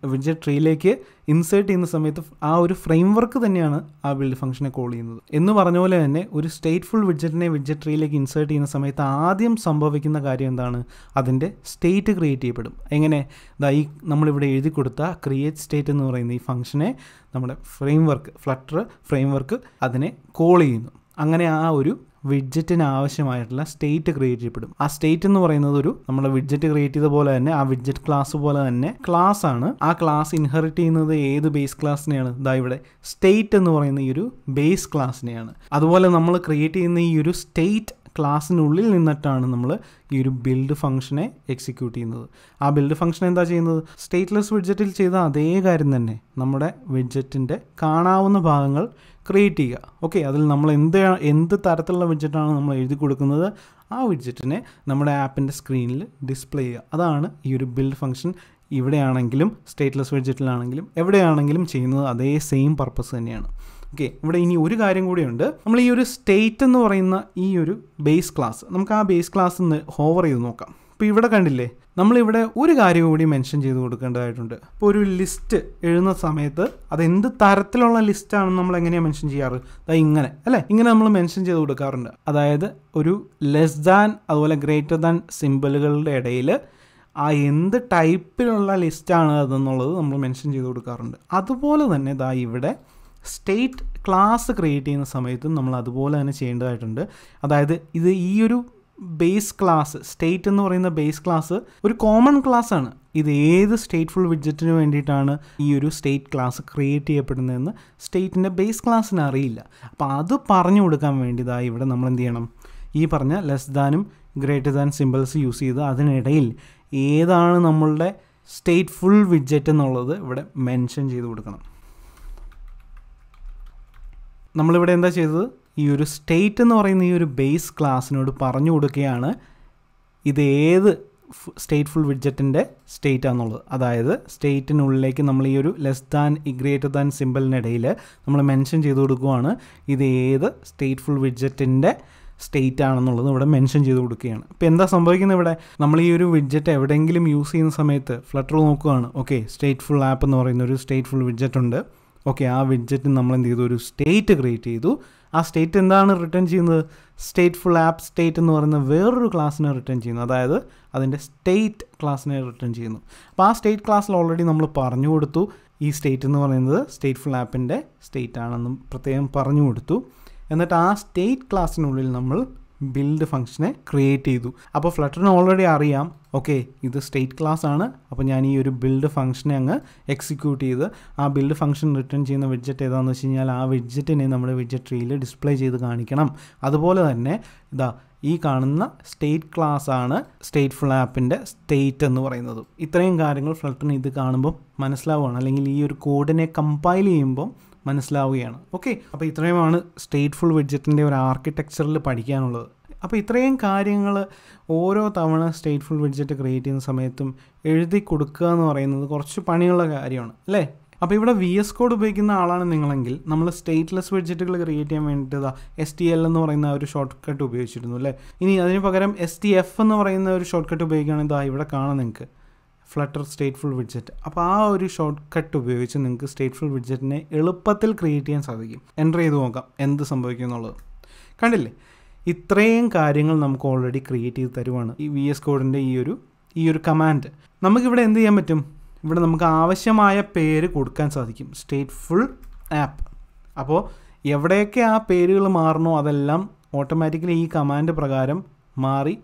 വിഡ്ജറ്റ് ട്രീയിലേക്ക് ഇൻസേർട്ട് ചെയ്യുന്ന സമയത്ത് ആ ഒരു ഫ്രെയിം വർക്ക് തന്നെയാണ് ആ ബിൽഡ് ഫംഗ്ഷനെ കോൾ ചെയ്യുന്നത്. എന്ന് പറഞ്ഞ പോലെ തന്നെ ഒരു സ്റ്റേറ്റ്ഫുൾ വിഡ്ജറ്റിനെ വിഡ്ജറ്റ് ട്രീയിലേക്ക് ഇൻസേർട്ട് ചെയ്യുന്ന സമയത്ത് ആദ്യം സംഭവിക്കുന്ന കാര്യം എന്താണ്? അതിന്റെ സ്റ്റേറ്റ് ക്രിയേറ്റ് ചെയ്യപ്പെടും. എങ്ങനെ? ദാ ഈ നമ്മളിവിടെ എഴുതി കൊടുത്ത ക്രിയേറ്റ് സ്റ്റേറ്റ് എന്ന് പറയുന്ന ഈ ഫംഗ്ഷനെ നമ്മുടെ framework Flutter framework അതിനെ കോൾ ചെയ്യുന്നു. അങ്ങനെ ആ ഒരു വിഡ്ജറ്റിന് ആവശ്യമായിട്ടുള്ള സ്റ്റേറ്റ് ക്രിയേറ്റ് ചെയ്യപ്പെടും. ആ സ്റ്റേറ്റ് എന്ന് പറയുന്നത് ഒരു നമ്മൾ വിഡ്ജറ്റ് ക്രിയേറ്റ് ചെയ്ത പോലെ തന്നെ ആ വിഡ്ജറ്റ് ക്ലാസ് പോലെ തന്നെ ക്ലാസ് ആണ്. ആ ക്ലാസ് ഇൻഹെറിറ്റ് ചെയ്യുന്നത് ഏത് ബേസ് ക്ലാസ്സിനെയാണ് ഇതാ ഇവിടെ സ്റ്റേറ്റ് എന്ന് പറയുന്ന ഈ ഒരു ബേസ് ക്ലാസ്സിനെയാണ് അതുപോലെ നമ്മൾ ക്രിയേറ്റ് ചെയ്യുന്ന ഈ ഒരു സ്റ്റേറ്റ് ക്ലാസ്സിനുള്ളിൽ നിന്നിട്ടാണ് നമ്മൾ ഈ ഒരു ബിൽഡ് ഫംഗ്ഷനെ എക്സിക്യൂട്ട് ചെയ്യുന്നത്. ആ ബിൽഡ് ഫംഗ്ഷൻ എന്താ ചെയ്യുന്നത്? സ്റ്റേറ്റ്ലെസ് വിഡ്ജറ്റിൽ ചെയ്ത അതേ കാര്യം തന്നെ നമ്മുടെ വിഡ്ജറ്റിന്റെ കാണാവുന്ന ഭാഗങ്ങൾ ക്രിയേറ്റ് ചെയ്യുക. ഓക്കെ അതിൽ നമ്മൾ എന്ത് എന്ത് തരത്തിലുള്ള വിഡ്ജറ്റാണ് നമ്മൾ എഴുതി കൊടുക്കുന്നത്? ആ വിഡ്ജറ്റിനെ നമ്മുടെ ആപ്പിന്റെ സ്ക്രീനിൽ ഡിസ്പ്ലേ ചെയ്യുക. അതാണ് ഈ ഒരു ബിൽഡ് ഫംഗ്ഷൻ ഇവിടെയാണെങ്കിലും സ്റ്റേറ്റ്ലെസ് വിഡ്ജറ്റിലാണെങ്കിലും എവിടെയാണെങ്കിലും ചെയ്യുന്നത് അതേ സെയിം പർപ്പസ് തന്നെയാണ്. ഓക്കെ ഇവിടെ ഇനി ഒരു കാര്യം കൂടിയുണ്ട്. നമ്മൾ ഈ ഒരു സ്റ്റേറ്റ് എന്ന് പറയുന്ന ഈ ഒരു ബേസ് ക്ലാസ് നമുക്ക് ആ ബേസ് ക്ലാസ് ഒന്ന് ഹോവർ ചെയ്ത് നോക്കാം. ഇപ്പോൾ ഇവിടെ കണ്ടില്ലേ നമ്മളിവിടെ ഒരു കാര്യം കൂടി മെൻഷൻ ചെയ്ത് കൊടുക്കേണ്ടതായിട്ടുണ്ട്. ഇപ്പോൾ ഒരു ലിസ്റ്റ് എഴുതുന്ന സമയത്ത് അത് എന്ത് തരത്തിലുള്ള ലിസ്റ്റാണെന്ന് നമ്മൾ എങ്ങനെയാണ് മെൻഷൻ ചെയ്യാറ്? അതായത് ഇങ്ങനെ അല്ലേ? ഇങ്ങനെ നമ്മൾ മെൻഷൻ ചെയ്ത് കൊടുക്കാറുണ്ട്. അതായത് ഒരു ലെസ് ദാൻ അതുപോലെ ഗ്രേറ്റർ ദാൻ സിമ്പിളുകളുടെ ഇടയിൽ ആ എന്ത് ടൈപ്പിലുള്ള ലിസ്റ്റാണ് അതെന്നുള്ളത് നമ്മൾ മെൻഷൻ ചെയ്ത് കൊടുക്കാറുണ്ട്. അതുപോലെ തന്നെ ഇതാ ഇവിടെ സ്റ്റേറ്റ് ക്ലാസ് ക്രിയേറ്റ് ചെയ്യുന്ന സമയത്തും നമ്മൾ അതുപോലെ തന്നെ ചെയ്യേണ്ടതായിട്ടുണ്ട്. അതായത് ഇത് ഈ ഒരു ബേസ് ക്ലാസ് സ്റ്റേറ്റ് എന്ന് പറയുന്ന ബേസ് ക്ലാസ് ഒരു കോമൺ ക്ലാസ് ആണ് ഇത് ഏത് സ്റ്റേറ്റ്ഫുൾ വിഡ്ജറ്റിന് വേണ്ടിയിട്ടാണ് ഈ ഒരു സ്റ്റേറ്റ് ക്ലാസ് ക്രിയേറ്റ് ചെയ്യപ്പെടുന്നതെന്ന് സ്റ്റേറ്റിന്റെ ബേസ് ക്ലാസ്സിന് അറിയില്ല. അപ്പോൾ അത് പറഞ്ഞു കൊടുക്കാൻ വേണ്ടിയതായി ഇവിടെ നമ്മൾ എന്ത് ചെയ്യണം? ഈ പറഞ്ഞ ലെസ് ദാനും ഗ്രേറ്റർ ദാൻ സിമ്പിൾസ് യൂസ് ചെയ്ത് അതിനിടയിൽ ഏതാണ് നമ്മളുടെ സ്റ്റേറ്റ് ഫുൾ വിഡ്ജറ്റ് എന്നുള്ളത് ഇവിടെ മെൻഷൻ ചെയ്ത് കൊടുക്കണം. നമ്മളിവിടെ എന്താ ചെയ്തത്? ഈ ഒരു സ്റ്റേറ്റ് എന്ന് പറയുന്ന ഈ ഒരു ബേസ് ക്ലാസ്സിനോട് പറഞ്ഞു കൊടുക്കുകയാണ്. ഇത് ഏത് സ്റ്റേറ്റ് ഫുൾ വിഡ്ജറ്റിന്റെ സ്റ്റേറ്റ് ആണെന്നുള്ളത് അതായത് സ്റ്റേറ്റിനുള്ളിലേക്ക് നമ്മൾ ഈ ഒരു ലെസ് ദാൻ ഗ്രേറ്റർ ദാൻ സിമ്പിളിനിടയിൽ നമ്മൾ മെൻഷൻ ചെയ്ത് കൊടുക്കുകയാണ് ഇത് ഏത് സ്റ്റേറ്റ് ഫുൾ വിഡ്ജറ്റിന്റെ സ്റ്റേറ്റ് ആണെന്നുള്ളത് ഇവിടെ മെൻഷൻ ചെയ്ത് കൊടുക്കുകയാണ്. ഇപ്പോൾ എന്താ സംഭവിക്കുന്നത് ഇവിടെ? നമ്മൾ ഈ ഒരു വിഡ്ജറ്റ് എവിടെയെങ്കിലും യൂസ് ചെയ്യുന്ന സമയത്ത് ഫ്ലട്ടർ നോക്കുകയാണ്. ഓക്കെ സ്റ്റേറ്റ് ഫുൾ ആപ്പ് എന്ന് പറയുന്ന ഒരു സ്റ്റേറ്റ് ഫുൾ വിഡ്ജറ്റ് ഉണ്ട്. ഓക്കെ ആ വിഡ്ജറ്റ് നമ്മൾ എന്ത് ചെയ്തു? ഒരു സ്റ്റേറ്റ് ക്രിയേറ്റ് ചെയ്തു. ആ സ്റ്റേറ്റ് എന്താണ് റിട്ടേൺ ചെയ്യുന്നത്? സ്റ്റേറ്റ് ഫുൾ ആപ്പ് സ്റ്റേറ്റ് എന്ന് പറയുന്ന വേറൊരു ക്ലാസ്സിനെ റിട്ടേൺ ചെയ്യുന്നു. അതായത് അതിന്റെ സ്റ്റേറ്റ് ക്ലാസ്സിനെ റിട്ടേൺ ചെയ്യുന്നു. അപ്പോൾ ആ സ്റ്റേറ്റ് ക്ലാസ്സിൽ ഓൾറെഡി നമ്മൾ പറഞ്ഞു കൊടുത്തു. ഈ സ്റ്റേറ്റ് എന്ന് പറയുന്നത് സ്റ്റേറ്റ് ഫുൾ ആപ്പിന്റെ സ്റ്റേറ്റ് ആണെന്നും പ്രത്യേകം പറഞ്ഞു കൊടുത്തു. എന്നിട്ട് ആ സ്റ്റേറ്റ് ക്ലാസ്സിനുള്ളിൽ നമ്മൾ ബിൽഡ് ഫംഗ്ഷനെ ക്രിയേറ്റ് ചെയ്തു. അപ്പോൾ ഫ്ലട്ടറിന് ഓൾറെഡി അറിയാം ഓക്കെ ഇത് സ്റ്റേറ്റ് ക്ലാസ് ആണ്. അപ്പോൾ ഞാൻ ഈ ഒരു ബിൽഡ് ഫംഗ്ഷനെ അങ്ങ് എക്സിക്യൂട്ട് ചെയ്ത്. ആ ബിൽഡ് ഫംഗ്ഷൻ റിട്ടേൺ ചെയ്യുന്ന വിഡ്ജറ്റ് ഏതാണെന്ന് വെച്ച് കഴിഞ്ഞാൽ ആ വിഡ്ജറ്റിനെ നമ്മുടെ വിഡ്ജറ്റ് ട്രീയിൽ ഡിസ്പ്ലേ ചെയ്ത് കാണിക്കണം. അതുപോലെ തന്നെ ഇതാ ഈ കാണുന്ന സ്റ്റേറ്റ് ക്ലാസ് ആണ് സ്റ്റേറ്റ് ഫുൾ ആപ്പിന്റെ സ്റ്റേറ്റ് എന്ന് പറയുന്നത്. ഇത്രയും കാര്യങ്ങൾ ഫ്ലട്ടറിന് ഇത് കാണുമ്പോൾ മനസ്സിലാവുകയാണ്. അല്ലെങ്കിൽ ഈ ഒരു കോഡിനെ കമ്പൈൽ ചെയ്യുമ്പോൾ മനസ്സിലാവുകയാണ്. ഓക്കെ അപ്പോൾ ഇത്രയുമാണ് സ്റ്റേറ്റ്ഫുൾ ഫുൾ വിഡ്ജറ്റിന്റെ ഒരു ആർക്കിടെക്ചറിൽ പഠിക്കാനുള്ളത്. അപ്പോൾ ഇത്രയും കാര്യങ്ങൾ ഓരോ തവണ സ്റ്റേറ്റ്ഫുൾ വിഡ്ജറ്റ് ക്രിയേറ്റ് ചെയ്യുന്ന സമയത്തും എഴുതി കൊടുക്കുക എന്ന് പറയുന്നത് കുറച്ച് പണിയുള്ള കാര്യമാണ് അല്ലേ? അപ്പോൾ ഇവിടെ വി എസ് കോഡ് ഉപയോഗിക്കുന്ന ആളാണ് നിങ്ങളെങ്കിൽ നമ്മൾ സ്റ്റേറ്റ്ലെസ് വിഡ്ജറ്റുകൾ ക്രിയേറ്റ് ചെയ്യാൻ വേണ്ടിയിട്ട് എസ് ടി എൽ എന്ന് പറയുന്ന ഒരു ഷോർട്ട് കട്ട് ഉപയോഗിച്ചിരുന്നു അല്ലേ? ഇനി അതിന് പകരം എസ് ടി എഫ് എന്ന് പറയുന്ന ഒരു ഷോർട്ട് കട്ട് ഉപയോഗിക്കുകയാണെങ്കിൽ ഇതാ ഇവിടെ കാണാം നിങ്ങൾക്ക്. ഫ്ലട്ടർ സ്റ്റേറ്റ്ഫുൾ വിഡ്ജറ്റ് അപ്പോൾ ആ ഒരു ഷോർട്ട് കട്ട് ഉപയോഗിച്ച് നിങ്ങൾക്ക് സ്റ്റേറ്റ്ഫുൾ വിഡ്ജറ്റിനെ എളുപ്പത്തിൽ ക്രിയേറ്റ് ചെയ്യാൻ സാധിക്കും. എന്റർ ചെയ്ത് നോക്കാം. എന്ത് സംഭവിക്കും എന്നുള്ളത്. കണ്ടില്ലേ? ഇത്രയും കാര്യങ്ങൾ നമുക്ക് ഓൾറെഡി ക്രിയേറ്റ് ചെയ്ത് തരുവാണ് ഈ വി എസ് കോഡിന്റെ ഈ ഒരു ഈ ഒരു കമാൻഡ് നമുക്കിവിടെ എന്ത് ചെയ്യാൻ പറ്റും? ഇവിടെ നമുക്ക് ആവശ്യമായ പേര് കൊടുക്കാൻ സാധിക്കും. സ്റ്റേറ്റ്ഫുൾ ആപ്പ് അപ്പോൾ എവിടെയൊക്കെ ആ പേരുകൾ മാറണോ അതെല്ലാം ഓട്ടോമാറ്റിക്കലി ഈ കമാൻഡ് പ്രകാരം മാറി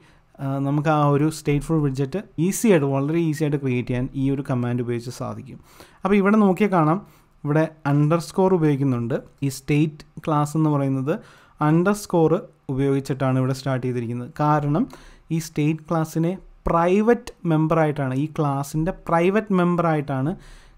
നമുക്ക് ആ ഒരു സ്റ്റേറ്റ് ഫുൾ വിഡ്ജറ്റ് ഈസി ആയിട്ട് വളരെ ഈസി ആയിട്ട് ക്രിയേറ്റ് ചെയ്യാൻ ഈ ഒരു കമാൻഡ് ഉപയോഗിച്ച് സാധിക്കും. അപ്പോൾ ഇവിടെ നോക്കിയാൽ കാണാം ഇവിടെ അണ്ടർ സ്കോർ ഉപയോഗിക്കുന്നുണ്ട്. ഈ സ്റ്റേറ്റ് ക്ലാസ് എന്ന് പറയുന്നത് അണ്ടർ സ്കോർ ഉപയോഗിച്ചിട്ടാണ് ഇവിടെ സ്റ്റാർട്ട് ചെയ്തിരിക്കുന്നത്. കാരണം ഈ സ്റ്റേറ്റ് ക്ലാസ്സിനെ പ്രൈവറ്റ് മെമ്പറായിട്ടാണ് ഈ ക്ലാസ്സിന്റെ പ്രൈവറ്റ് മെമ്പറായിട്ടാണ്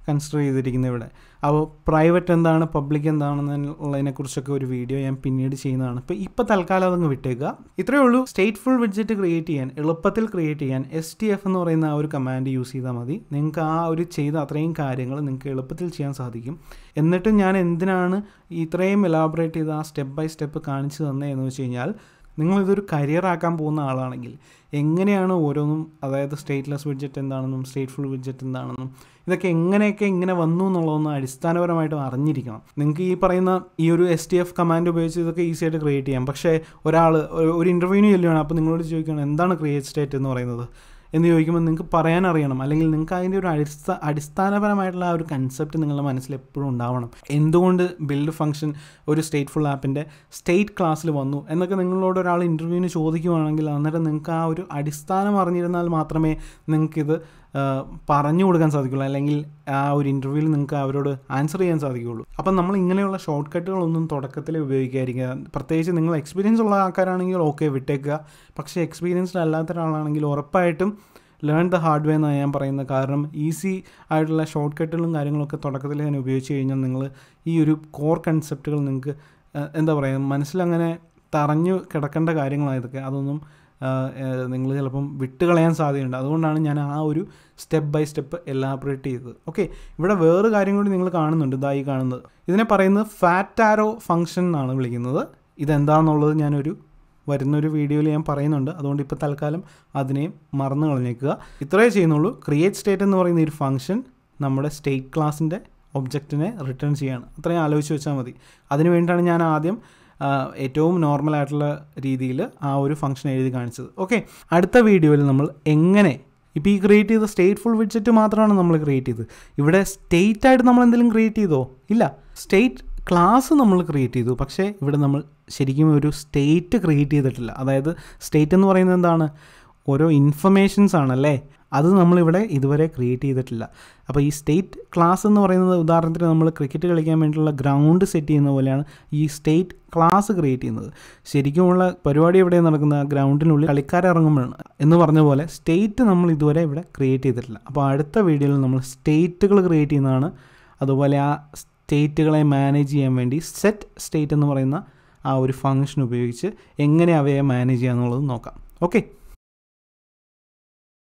കൺസിഡർ ചെയ്തിരിക്കുന്നത് ഇവിടെ. അപ്പോൾ പ്രൈവറ്റ് എന്താണ് പബ്ലിക് എന്താണെന്നുള്ളതിനെക്കുറിച്ചൊക്കെ ഒരു വീഡിയോ ഞാൻ പിന്നീട് ചെയ്യുന്നതാണ്. ഇപ്പോൾ ഇപ്പോൾ തൽക്കാലം അതങ്ങ് വിട്ടേക്കുക. ഇത്രയേ ഉള്ളൂ. സ്റ്റേറ്റ് ഫുൾ വിഡ്ജറ്റ് ക്രിയേറ്റ് ചെയ്യാൻ എളുപ്പത്തിൽ ക്രിയേറ്റ് ചെയ്യാൻ എസ് ടി എഫ് എന്ന് പറയുന്ന ആ ഒരു കമാൻഡ് യൂസ് ചെയ്താൽ മതി. നിങ്ങൾക്ക് ആ ഒരു ചെയ്ത അത്രയും കാര്യങ്ങൾ നിങ്ങൾക്ക് എളുപ്പത്തിൽ ചെയ്യാൻ സാധിക്കും. എന്നിട്ടും ഞാൻ എന്തിനാണ് ഇത്രയും എലാബറേറ്റ് ചെയ്ത് ആ സ്റ്റെപ്പ് ബൈ സ്റ്റെപ്പ് കാണിച്ചു തന്നെ എന്ന് വെച്ച് കഴിഞ്ഞാൽ നിങ്ങളിതൊരു കരിയർ ആക്കാൻ പോകുന്ന ആളാണെങ്കിൽ എങ്ങനെയാണ് ഓരോന്നും അതായത് സ്റ്റേറ്റ്ലെസ് വിഡ്ജറ്റ് എന്താണെന്നും സ്റ്റേറ്റ് ഫുൾ വിഡ്ജറ്റ് എന്താണെന്നും ഇതൊക്കെ എങ്ങനെയൊക്കെ ഇങ്ങനെ വന്നു എന്നുള്ളതൊന്ന് അടിസ്ഥാനപരമായിട്ട് അറിഞ്ഞിരിക്കണം. നിങ്ങൾക്ക് ഈ പറയുന്ന ഈ ഒരു എസ് ടി എഫ് കമാൻഡ് ഉപയോഗിച്ച് ഇതൊക്കെ ഈസി ആയിട്ട് ക്രിയേറ്റ് ചെയ്യാം. പക്ഷേ ഒരാൾ ഒരു ഇന്റർവ്യൂവിന് ചെല്ലുകയാണ് അപ്പോൾ നിങ്ങളോട് ചോദിക്കുകയാണ് എന്താണ് ക്രിയേറ്റ് സ്റ്റേറ്റ് എന്ന് പറയുന്നത്? എന്ന് ചോദിക്കുമ്പോൾ നിങ്ങൾക്ക് പറയാൻ അറിയണം. അല്ലെങ്കിൽ നിങ്ങൾക്ക് അതിന്റെ ഒരു അടിസ്ഥാ അടിസ്ഥാനപരമായിട്ടുള്ള ആ ഒരു കൺസെപ്റ്റ് നിങ്ങളുടെ മനസ്സിൽ എപ്പോഴും ഉണ്ടാവണം. എന്തുകൊണ്ട് ബിൽഡ് ഫംഗ്ഷൻ ഒരു സ്റ്റേറ്റ്ഫുൾ ആപ്പിന്റെ സ്റ്റേറ്റ് ക്ലാസ്സിൽ വന്നു? എന്നൊക്കെ നിങ്ങളോട് ഒരാൾ ഇന്റർവ്യൂവിന് ചോദിക്കുവാണെങ്കിൽ അന്നേരം നിങ്ങൾക്ക് ആ ഒരു അടിസ്ഥാനം അറിഞ്ഞിരുന്നാൽ മാത്രമേ നിങ്ങൾക്കിത് പറഞ്ഞു കൊടുക്കാൻ സാധിക്കുള്ളൂ. അല്ലെങ്കിൽ ആ ഒരു ഇന്റർവ്യൂവിൽ നിങ്ങൾക്ക് അവരോട് ആൻസർ ചെയ്യാൻ സാധിക്കുകയുള്ളൂ അപ്പം നമ്മൾ ഇങ്ങനെയുള്ള ഷോർട്ട് കട്ടുകളൊന്നും തുടക്കത്തിൽ ഉപയോഗിക്കാതിരിക്കുക. പ്രത്യേകിച്ച് നിങ്ങൾ എക്സ്പീരിയൻസ് ഉള്ള ആൾക്കാരാണെങ്കിൽ ഓക്കെ വിട്ടേക്കുക. പക്ഷേ എക്സ്പീരിയൻസ്ഡ് അല്ലാത്ത ഒരാളാണെങ്കിൽ ഉറപ്പായിട്ടും ലേൺ ദ ഹാർഡ് വേ എന്നാണ് ഞാൻ പറയുന്നത്. കാരണം ഈസി ആയിട്ടുള്ള ഷോർട്ട് കട്ടുകളും കാര്യങ്ങളൊക്കെ തുടക്കത്തിൽ തന്നെ ഉപയോഗിച്ച് കഴിഞ്ഞാൽ നിങ്ങൾ ഈ ഒരു കോർ കൺസെപ്റ്റുകൾ നിങ്ങൾക്ക് എന്താ പറയുക മനസ്സിലങ്ങനെ തറഞ്ഞു കിടക്കേണ്ട കാര്യങ്ങളാണ് ഇതൊക്കെ. അതൊന്നും നിങ്ങൾ ചിലപ്പം വിട്ടുകളയാൻ സാധ്യതയുണ്ട്. അതുകൊണ്ടാണ് ഞാൻ ആ ഒരു സ്റ്റെപ്പ് ബൈ സ്റ്റെപ്പ് എലാബറേറ്റ് ചെയ്തത്. ഓക്കെ ഇവിടെ വേറൊരു കാര്യം കൂടി നിങ്ങൾ കാണുന്നുണ്ട്. ഇതായി കാണുന്നത്. ഇതിനെ പറയുന്നത് ഫാറ്റ് ആരോ ഫംഗ്ഷൻ എന്നാണ് വിളിക്കുന്നത്. ഇതെന്താണെന്നുള്ളത് ഞാനൊരു വരുന്നൊരു വീഡിയോയിൽ ഞാൻ പറയുന്നുണ്ട്. അതുകൊണ്ട് ഇപ്പോൾ തൽക്കാലം അതിനെയും മറന്നു കളഞ്ഞേക്കുക. ഇത്രയേ ചെയ്യുന്നുള്ളൂ. ക്രിയേറ്റ് സ്റ്റേറ്റ് എന്ന് പറയുന്ന ഒരു ഫംഗ്ഷൻ നമ്മുടെ സ്റ്റേറ്റ് ക്ലാസ്സിന്റെ ഒബ്ജക്റ്റിനെ റിട്ടേൺ ചെയ്യാണ്. അത്രയും ആലോചിച്ച് വെച്ചാൽ മതി. അതിന് വേണ്ടിയിട്ടാണ് ഞാൻ ആദ്യം ഏറ്റവും നോർമൽ ആയിട്ടുള്ള രീതിയിൽ ആ ഒരു ഫംഗ്ഷൻ എഴുതി കാണിച്ചത്. ഓക്കെ അടുത്ത വീഡിയോയിൽ നമ്മൾ എങ്ങനെ ഇപ്പോൾ ഈ ക്രിയേറ്റ് ചെയ്ത സ്റ്റേറ്റ്ഫുൾ വിഡ്ജറ്റ് മാത്രമാണ് നമ്മൾ ക്രിയേറ്റ് ചെയ്തത്. ഇവിടെ സ്റ്റേറ്റ് ആയിട്ട് നമ്മൾ എന്തെങ്കിലും ക്രിയേറ്റ് ചെയ്തോ? ഇല്ല. സ്റ്റേറ്റ് ക്ലാസ് നമ്മൾ ക്രിയേറ്റ് ചെയ്തു. പക്ഷേ ഇവിടെ നമ്മൾ ശരിക്കും ഒരു സ്റ്റേറ്റ് ക്രിയേറ്റ് ചെയ്തിട്ടില്ല. അതായത് സ്റ്റേറ്റ് എന്ന് പറയുന്നത് എന്താണ്? ഓരോ ഇൻഫർമേഷൻസ് ആണല്ലേ? അത് നമ്മളിവിടെ ഇതുവരെ ക്രിയേറ്റ് ചെയ്തിട്ടില്ല. അപ്പോൾ ഈ സ്റ്റേറ്റ് ക്ലാസ് എന്ന് പറയുന്നത് ഉദാഹരണത്തിന് നമ്മൾ ക്രിക്കറ്റ് കളിക്കാൻ വേണ്ടിയിട്ടുള്ള ഗ്രൗണ്ട് സെറ്റ് ചെയ്യുന്ന പോലെയാണ് ഈ സ്റ്റേറ്റ് ക്ലാസ് ക്രിയേറ്റ് ചെയ്യുന്നത്. ശരിക്കുമുള്ള പരിപാടി ഇവിടെ നടക്കുന്ന ഗ്രൗണ്ടിനുള്ളിൽ കളിക്കാരിറങ്ങുമ്പോഴാണ് എന്ന് പറഞ്ഞ പോലെ സ്റ്റേറ്റ് നമ്മൾ ഇതുവരെ ഇവിടെ ക്രിയേറ്റ് ചെയ്തിട്ടില്ല. അപ്പോൾ അടുത്ത വീഡിയോയിൽ നമ്മൾ സ്റ്റേറ്റുകൾ ക്രിയേറ്റ് ചെയ്യുന്നതാണ്. അതുപോലെ ആ സ്റ്റേറ്റുകളെ മാനേജ് ചെയ്യാൻ വേണ്ടി സെറ്റ് സ്റ്റേറ്റ് എന്ന് പറയുന്ന ആ ഒരു ഫങ്ഷൻ ഉപയോഗിച്ച് എങ്ങനെ അവയെ മാനേജ് ചെയ്യാന്നുള്ളത് നോക്കാം. ഓക്കെ